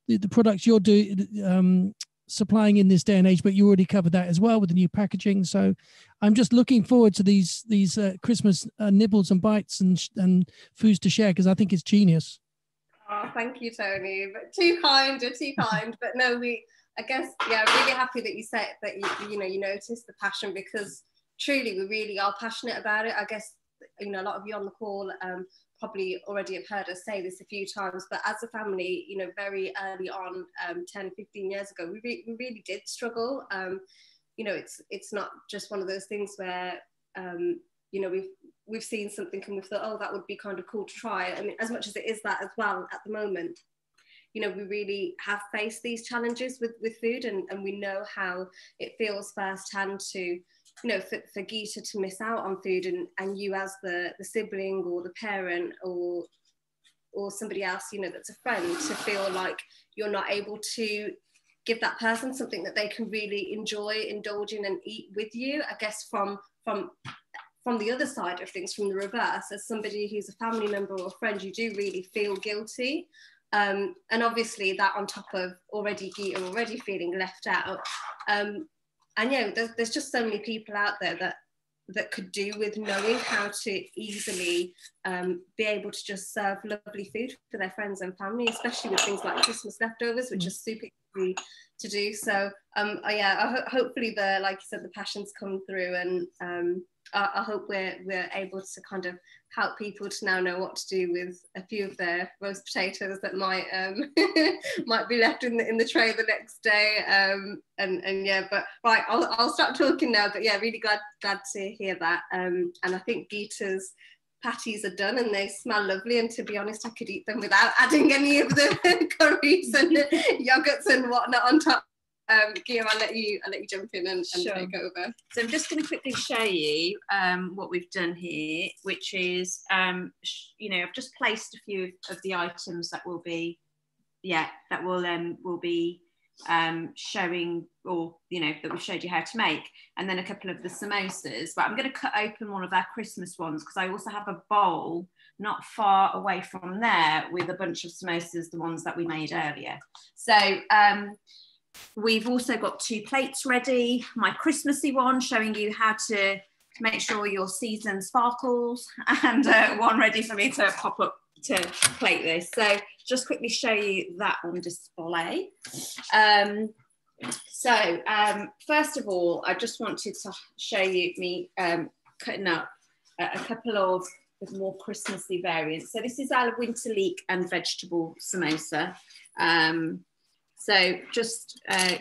the, the products you're doing. Um, supplying in this day and age but you already covered that as well with the new packaging. So i'm just looking forward to these these uh, christmas uh, nibbles and bites and and foods to share because i think it's genius. Oh thank you tony. But too kind or too kind. But no we i guess yeah really happy that you said that you you know you noticed the passion because truly we really are passionate about it. I guess you know a lot of you on the call um, probably already have heard us say this a few times, but as a family, you know, very early on, um, 10, 15 years ago, we, re- we really did struggle. Um, you know, it's it's not just one of those things where, um, you know, we've we've seen something and we've thought, oh, that would be kind of cool to try. I mean, as much as it is that as well at the moment, you know, we really have faced these challenges with, with food and, and we know how it feels firsthand to you know for, for Geeta to miss out on food and, and you as the, the sibling or the parent or or somebody else you know that's a friend to feel like you're not able to give that person something that they can really enjoy indulge in and eat with you i guess from from from the other side of things from the reverse. As somebody who's a family member or a friend you do really feel guilty. Um, and obviously that on top of already Geeta already feeling left out. Um, and yeah, there's, there's just so many people out there that that could do with knowing how to easily um, be able to just serve lovely food for their friends and family, especially with things like Christmas leftovers, which mm. are super easy to do. So um, uh, yeah, I ho- hopefully the like you said, the passions come through, and um, I, I hope we're we're able to kind of help people to now know what to do with a few of their roast potatoes that might um, (laughs) might be left in the in the tray the next day. Um, and and yeah, but right, I'll, I'll stop talking now. But yeah, really glad glad to hear that. Um, and I think Geeta's patties are done and they smell lovely. And to be honest, I could eat them without (laughs) adding any of the (laughs) curries and yogurts and whatnot on top um, Guillaume, I'll let you I'll let you jump in and, and sure. take over. So I'm just going to quickly show you um, what we've done here, which is um, you know I've just placed a few of the items that will be yeah that will um will be um, showing or you know that we showed you how to make and then a couple of the samosas but I'm going to cut open one of our Christmas ones because I also have a bowl not far away from there with a bunch of samosas the ones that we made earlier so um, We've also got two plates ready. My Christmassy one showing you how to make sure your season sparkles (laughs) and uh, one ready for me to pop up to plate this. So just quickly show you that on display. Um, so um, first of all, I just wanted to show you me um, cutting up a, a couple of more Christmassy variants. So this is our winter leek and vegetable samosa. Um, so just, uh,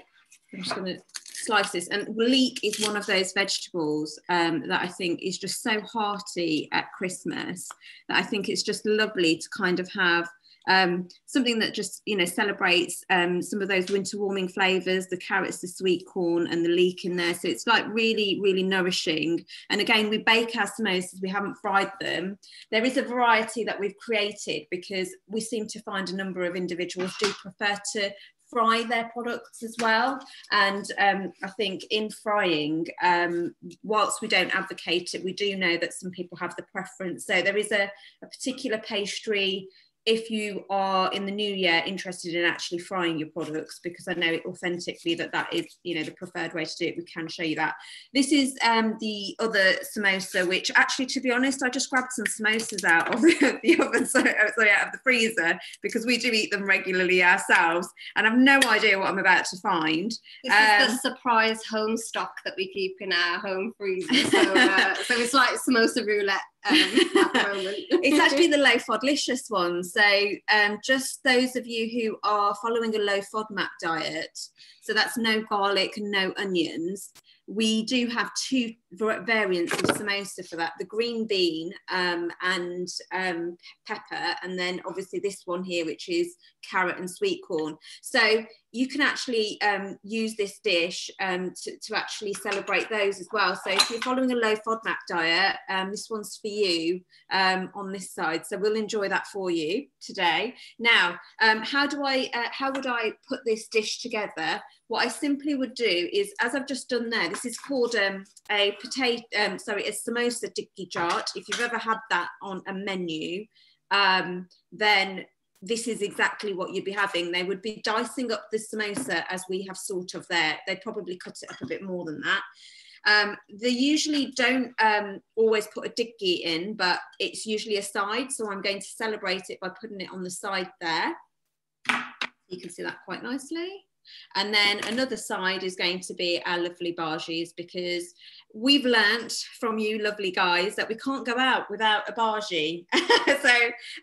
I'm just going to slice this. And leek is one of those vegetables um, that I think is just so hearty at Christmas that I think it's just lovely to kind of have um, something that just you know celebrates um, some of those winter warming flavors. The carrots the sweet corn and the leek in there. So it's like really really nourishing. And again we bake our samosas we haven't fried them. There is a variety that we've created because we seem to find a number of individuals do prefer to fry their products as well. And um, I think in frying, um, whilst we don't advocate it, we do know that some people have the preference. So there is a, a particular pastry if you are in the new year interested in actually frying your products because I know authentically that that is you know the preferred way to do it. We can show you that. This is um, the other samosa which actually to be honest I just grabbed some samosas out of (laughs) the, oven sorry, uh, sorry out of the freezer because we do eat them regularly ourselves and I've no idea what I'm about to find. This um, is the um, surprise home stock that we keep in our home freezer so, (laughs) uh, so it's like samosa roulette um, (laughs) it's actually the low FODlicious one. So um, just those of you who are following a low FODMAP diet, so that's no garlic, no onions, we do have two variants of samosa for that the green bean um, and um, pepper and then obviously this one here which is carrot and sweet corn so you can actually um, use this dish um, to, to, actually celebrate those as well. So if you're following a low FODMAP diet, um, this one's for you um, on this side. So we'll enjoy that for you today. Now, how do I, uh, how would I put this dish together? What I simply would do is, as I've just done there, this is called a potato, sorry, a samosa tikki chaat. If you've ever had that on a menu, then this is exactly what you'd be having. They would be dicing up the samosa as we have sort of there. They'd probably cut it up a bit more than that. Um, they usually don't um, always put a tikki in, but it's usually a side. So I'm going to celebrate it by putting it on the side there. You can see that quite nicely. And then another side is going to be our lovely bhajis because we've learnt from you lovely guys that we can't go out without a bhaji. (laughs) so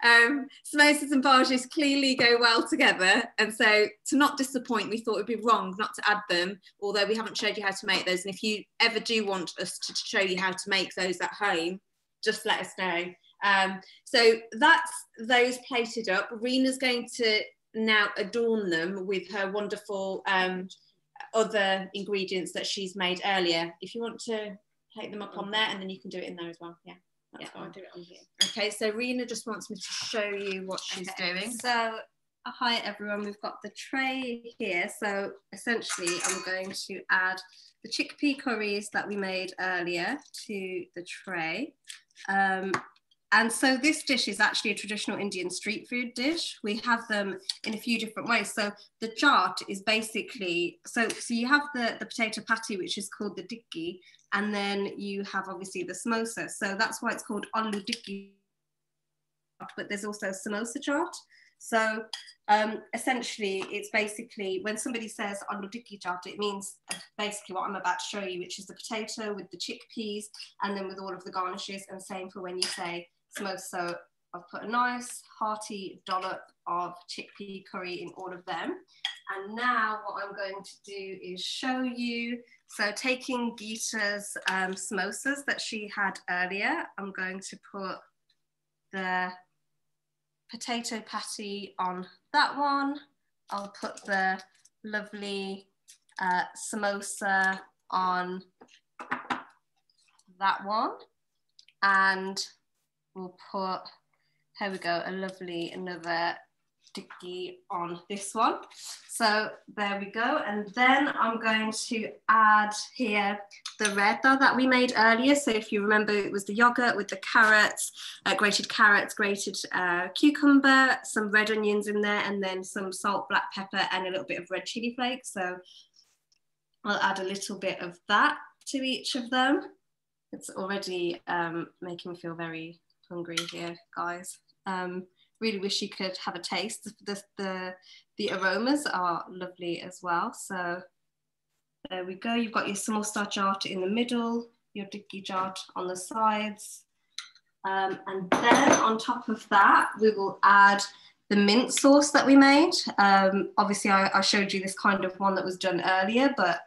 um, samosas and bhajis clearly go well together. And so to not disappoint, we thought it'd be wrong not to add them, although we haven't showed you how to make those. And if you ever do want us to show you how to make those at home, just let us know. Um, so that's those plated up. Rena's going to now adorn them with her wonderful um, other ingredients that she's made earlier. If you want to take them up on there and then you can do it in there as well. Yeah. yeah, fine. I'll do it on here. Okay, so Rena just wants me to show you what she's okay. doing. So, uh, hi everyone, we've got the tray here. So essentially I'm going to add the chickpea curries that we made earlier to the tray. Um, and so this dish is actually a traditional Indian street food dish. We have them in a few different ways. So the chaat is basically, so, so you have the, the potato patty, which is called the tikki, and then you have obviously the samosa. So that's why it's called aloo tikki, but there's also samosa chaat. So um, essentially, it's basically when somebody says aloo tikki chaat, it means basically what I'm about to show you, which is the potato with the chickpeas and then with all of the garnishes. And same for when you say so I've put a nice hearty dollop of chickpea curry in all of them. And now what I'm going to do is show you, so taking Geeta's um, samosas that she had earlier, I'm going to put the potato patty on that one. I'll put the lovely uh, samosa on that one. And we'll put, here we go, a lovely another tikki on this one. So there we go. And then I'm going to add here the raita that we made earlier. So if you remember, it was the yogurt with the carrots, uh, grated carrots, grated uh, cucumber, some red onions in there, and then some salt, black pepper, and a little bit of red chili flakes. So I'll add a little bit of that to each of them. It's already um, making me feel very hungry here, guys. Um, really wish you could have a taste. The, the, the aromas are lovely as well. So there we go. You've got your samosa chaat in the middle, your tikki chaat on the sides. Um, and then on top of that, we will add the mint sauce that we made. Um, obviously, I, I, showed you this kind of one that was done earlier, but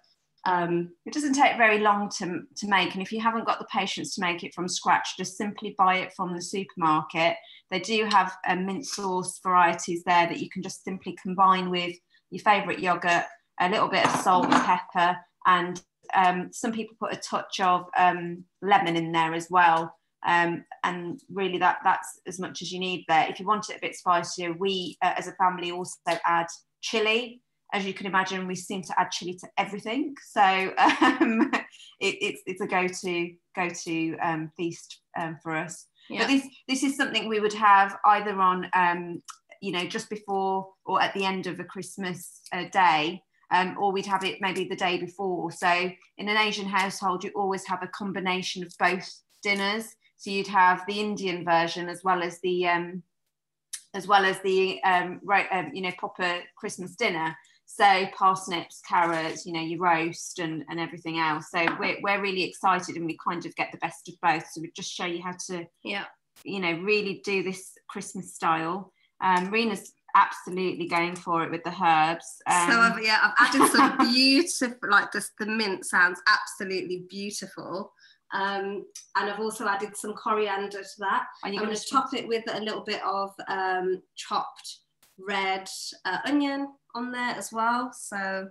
Um, it doesn't take very long to, to make, and if you haven't got the patience to make it from scratch, just simply buy it from the supermarket. They do have uh, mint sauce varieties there that you can just simply combine with your favourite yogurt, a little bit of salt and pepper, and um, some people put a touch of um, lemon in there as well. Um, and really, that that's as much as you need there. If you want it a bit spicier, we uh, as a family also add chili as you can imagine, we seem to add chili to everything. So um, (laughs) it, it's, it's a go-to go-to um, feast um, for us. Yeah. But this this is something we would have either on um, you know just before or at the end of a Christmas uh, day. Um, or we'd have it maybe the day before. So in an Asian household, you always have a combination of both dinners. So you'd have the Indian version as well as the um, as well as the um, right, um, you know proper Christmas dinner. So parsnips, carrots, you know, you roast and, and everything else. So we're, we're really excited and we kind of get the best of both. So we just show you how to, yeah, you know, really do this Christmas style. Um, Rena's absolutely going for it with the herbs. Um, so I've, yeah, I've added some (laughs) beautiful, like this, the mint sounds absolutely beautiful. Um, and I've also added some coriander to that. I'm going to top it with a little bit of um, chopped red uh, onion on there as well. So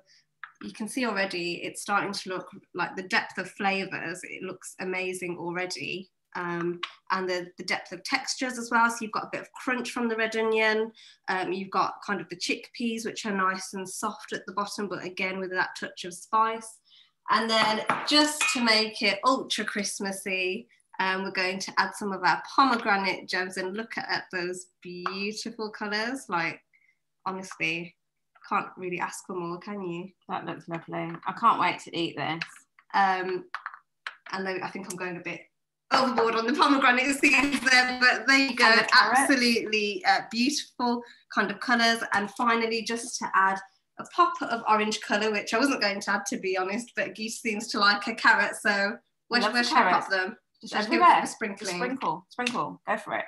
you can see already it's starting to look like the depth of flavors. It looks amazing already. Um, and the, the depth of textures as well. So you've got a bit of crunch from the red onion. Um, you've got kind of the chickpeas, which are nice and soft at the bottom, but again with that touch of spice. And then just to make it ultra Christmassy, um, we're going to add some of our pomegranate gems and look at, at those beautiful colors. Like honestly, can't really ask for more, can you? That looks lovely. I can't wait to eat this. Um, and I think I'm going a bit overboard on the pomegranate (laughs) seeds there, but there you go. Absolutely uh, beautiful kind of colours. And finally, just to add a pop of orange colour, which I wasn't going to add to be honest, but Geese seems to like a carrot. So where, where should I pop them? Just, it a sprinkling. Sprinkle, sprinkle, go for it.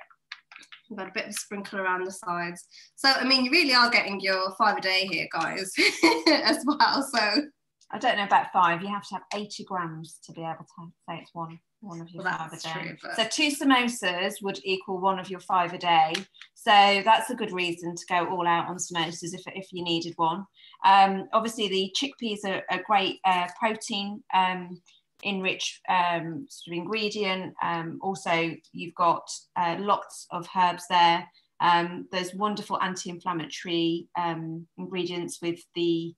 We've got a bit of a sprinkle around the sides. So, I mean, you really are getting your five a day here, guys, (laughs) as well. So, I don't know about five. You have to have 80 grams to be able to say it's one one of your well, five a day. True, but... So two samosas would equal one of your five a day. So that's a good reason to go all out on samosas if, if you needed one. Um, obviously, the chickpeas are a great uh, protein um, enriched um, sort of ingredient. Um, also, you've got uh, lots of herbs there. Um, there's wonderful anti-inflammatory um, ingredients with the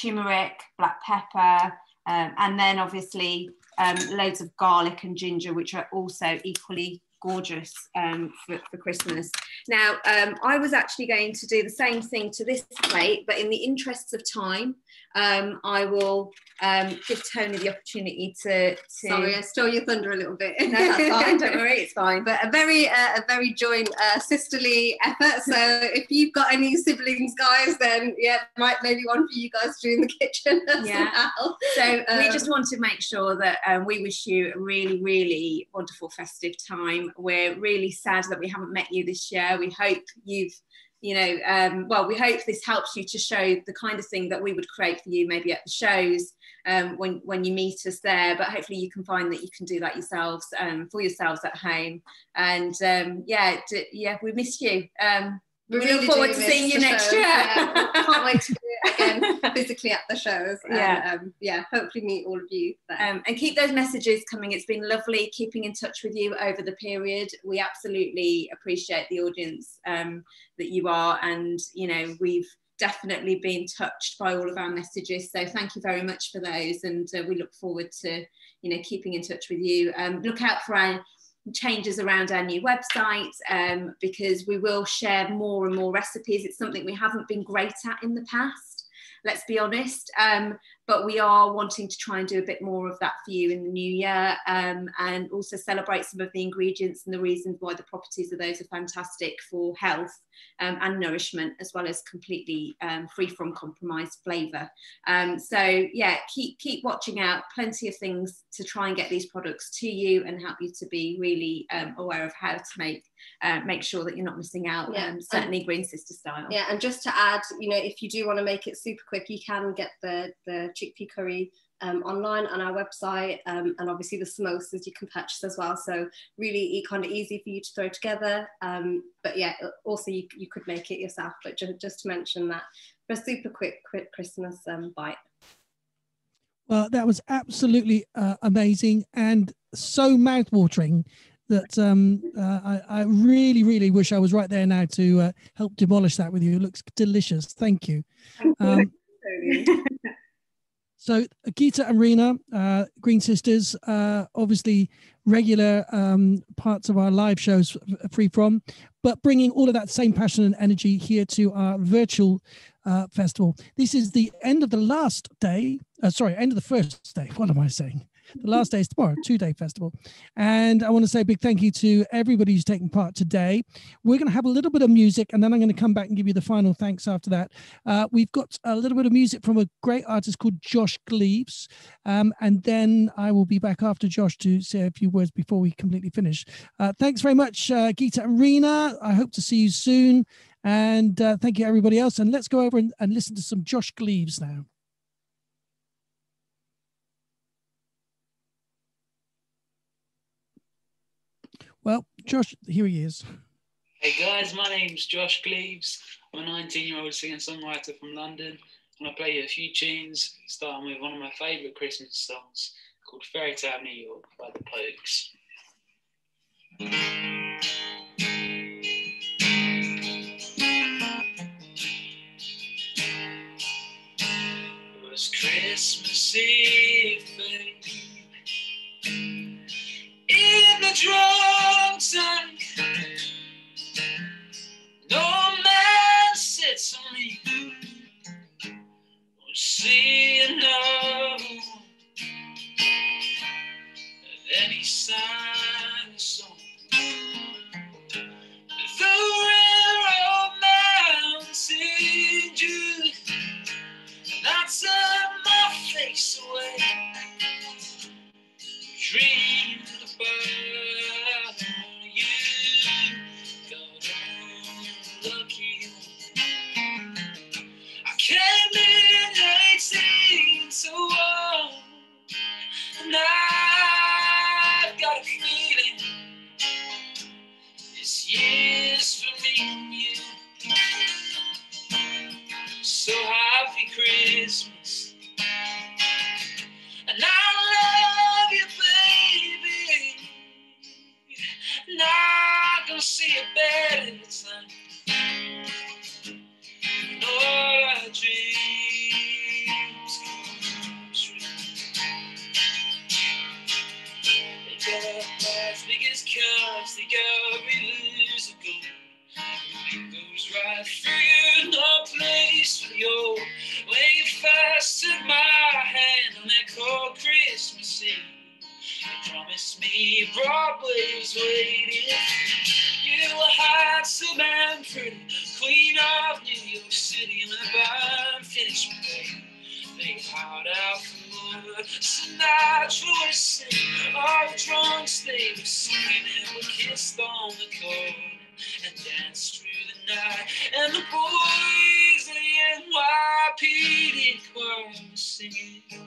turmeric, black pepper, um, and then obviously um, loads of garlic and ginger, which are also equally gorgeous um, for, for, Christmas. Now, um, I was actually going to do the same thing to this plate, but in the interests of time, um, I will um, give Tony the opportunity to, to. Sorry, I stole your thunder a little bit. No, that's fine. (laughs) Don't worry, it's fine. But a very, uh, a very joint uh, sisterly effort. So (laughs) if you've got any siblings, guys, then yeah, might maybe one for you guys to do in the kitchen (laughs) as yeah. well. So um, we just want to make sure that um, we wish you a really, really wonderful festive time. We're really sad that we haven't met you this year. We hope you've you know, um, well, we hope this helps you to show the kind of thing that we would create for you maybe at the shows um, when, when you meet us there. But hopefully you can find that you can do that yourselves um, for yourselves at home. And um, yeah, d- yeah, we miss you. Um, we, really look forward to seeing you next shows. year. Yeah, (laughs) can't wait to do it again (laughs) physically at the shows. And, yeah, um, yeah. Hopefully meet all of you. Um, and keep those messages coming. It's been lovely keeping in touch with you over the period. We absolutely appreciate the audience um, that you are, and you know we've definitely been touched by all of our messages. So thank you very much for those, and uh, we look forward to you know keeping in touch with you. Um, look out for our changes around our new website um, because we will share more and more recipes. It's something we haven't been great at in the past, let's be honest. Um, but we are wanting to try and do a bit more of that for you in the new year um, and also celebrate some of the ingredients and the reasons why the properties of those are fantastic for health um, and nourishment as well as completely um, free from compromised flavour. Um, so yeah, keep keep watching out. Plenty of things to try and get these products to you and help you to be really um, aware of how to make uh, make sure that you're not missing out. Yeah. Um, certainly, and, Green Sister style. Yeah, and just to add, you know, if you do want to make it super quick, you can get the the chickpea curry um, online on our website, um, and obviously the samosas you can purchase as well. So really kind of easy for you to throw together. Um, but yeah, also you, you could make it yourself. But just, just to mention that for a super quick, quick Christmas um, bite. Well, that was absolutely uh, amazing and so mouthwatering that um, uh, I, I, really, really wish I was right there now to uh, help demolish that with you. It looks delicious. Thank you. Um, (laughs) so, Geeta and Rena, uh, Green Sisters, uh, obviously regular um, parts of our live shows free from, but bringing all of that same passion and energy here to our virtual uh, festival. This is the end of the last day, uh, sorry, end of the first day. What am I saying? The last day is tomorrow, two day festival. And I want to say a big thank you to everybody who's taken part today. We're going to have a little bit of music and then I'm going to come back and give you the final thanks after that. Uh, we've got a little bit of music from a great artist called Josh Gleaves. Um, and then I will be back after Josh to say a few words before we completely finish. Uh, thanks very much, uh, Geeta and Rena. I hope to see you soon. And uh, thank you, everybody else. And let's go over and, and listen to some Josh Gleaves now. Well, Josh, here he is. Hey guys, my name's Josh Gleaves. I'm a 19 year old singer songwriter from London, and I play you a few tunes, starting with one of my favourite Christmas songs called Fairy Tale New York by the Pogues. It was Christmas Eve, in the drunk tank. Singing,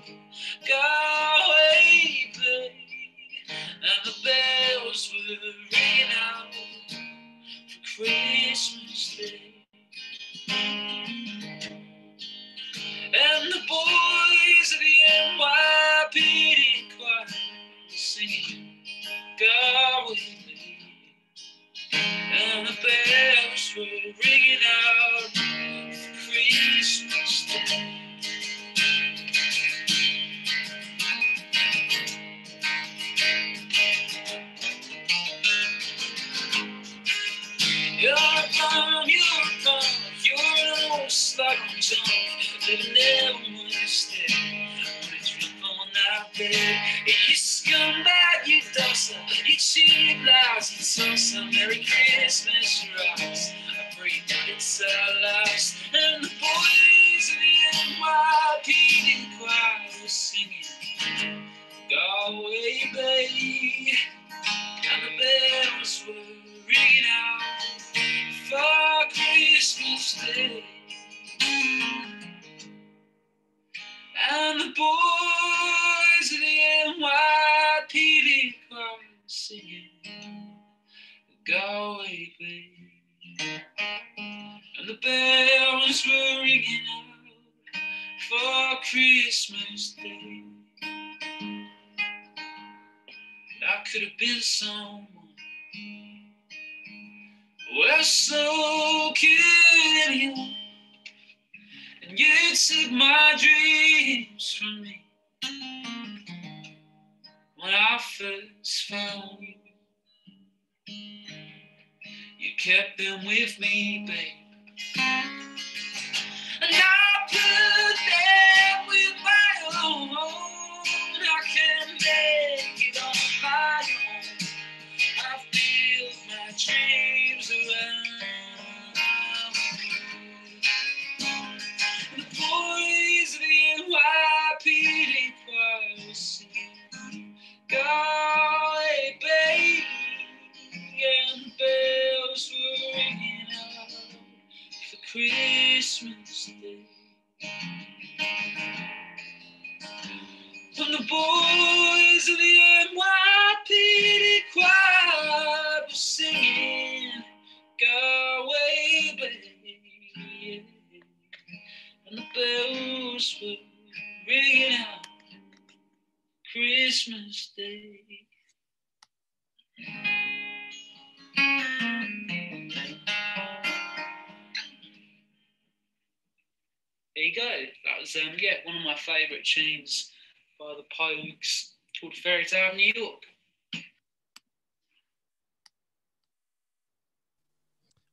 um, yeah, one of my favourite tunes by the Pogues called Fairy Tale New York.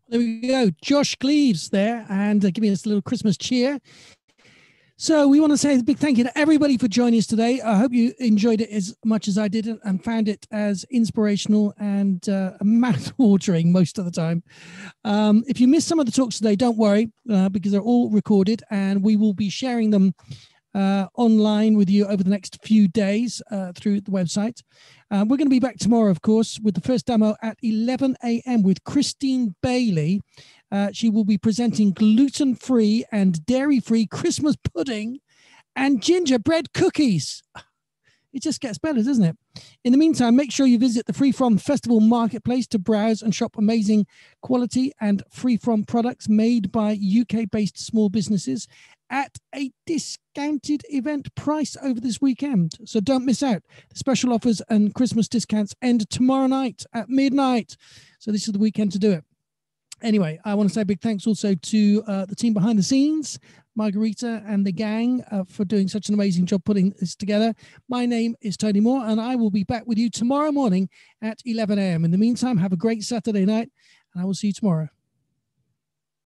There we go. Josh Gleaves there and uh, giving us a little Christmas cheer. So we want to say a big thank you to everybody for joining us today. I hope you enjoyed it as much as I did and found it as inspirational and uh, mouth-watering (laughs) most of the time. Um, if you missed some of the talks today, don't worry uh, because they're all recorded and we will be sharing them uh, online with you over the next few days uh, through the website. Uh, we're going to be back tomorrow, of course, with the first demo at 11 a.m. with Christine Bailey. Uh, she will be presenting gluten free and dairy free Christmas pudding and gingerbread cookies. (sighs) It just gets better, doesn't it? In the meantime, make sure you visit the Free From Festival Marketplace to browse and shop amazing quality and free from products made by UK based small businesses at a discounted event price over this weekend. So don't miss out. The special offers and Christmas discounts end tomorrow night at midnight. So this is the weekend to do it anyway, I want to say big thanks also to uh, the team behind the scenes, Margarita and the gang, uh, for doing such an amazing job putting this together. My name is Tony Moore, and I will be back with you tomorrow morning at 11 a.m. In the meantime, have a great Saturday night, and I will see you tomorrow.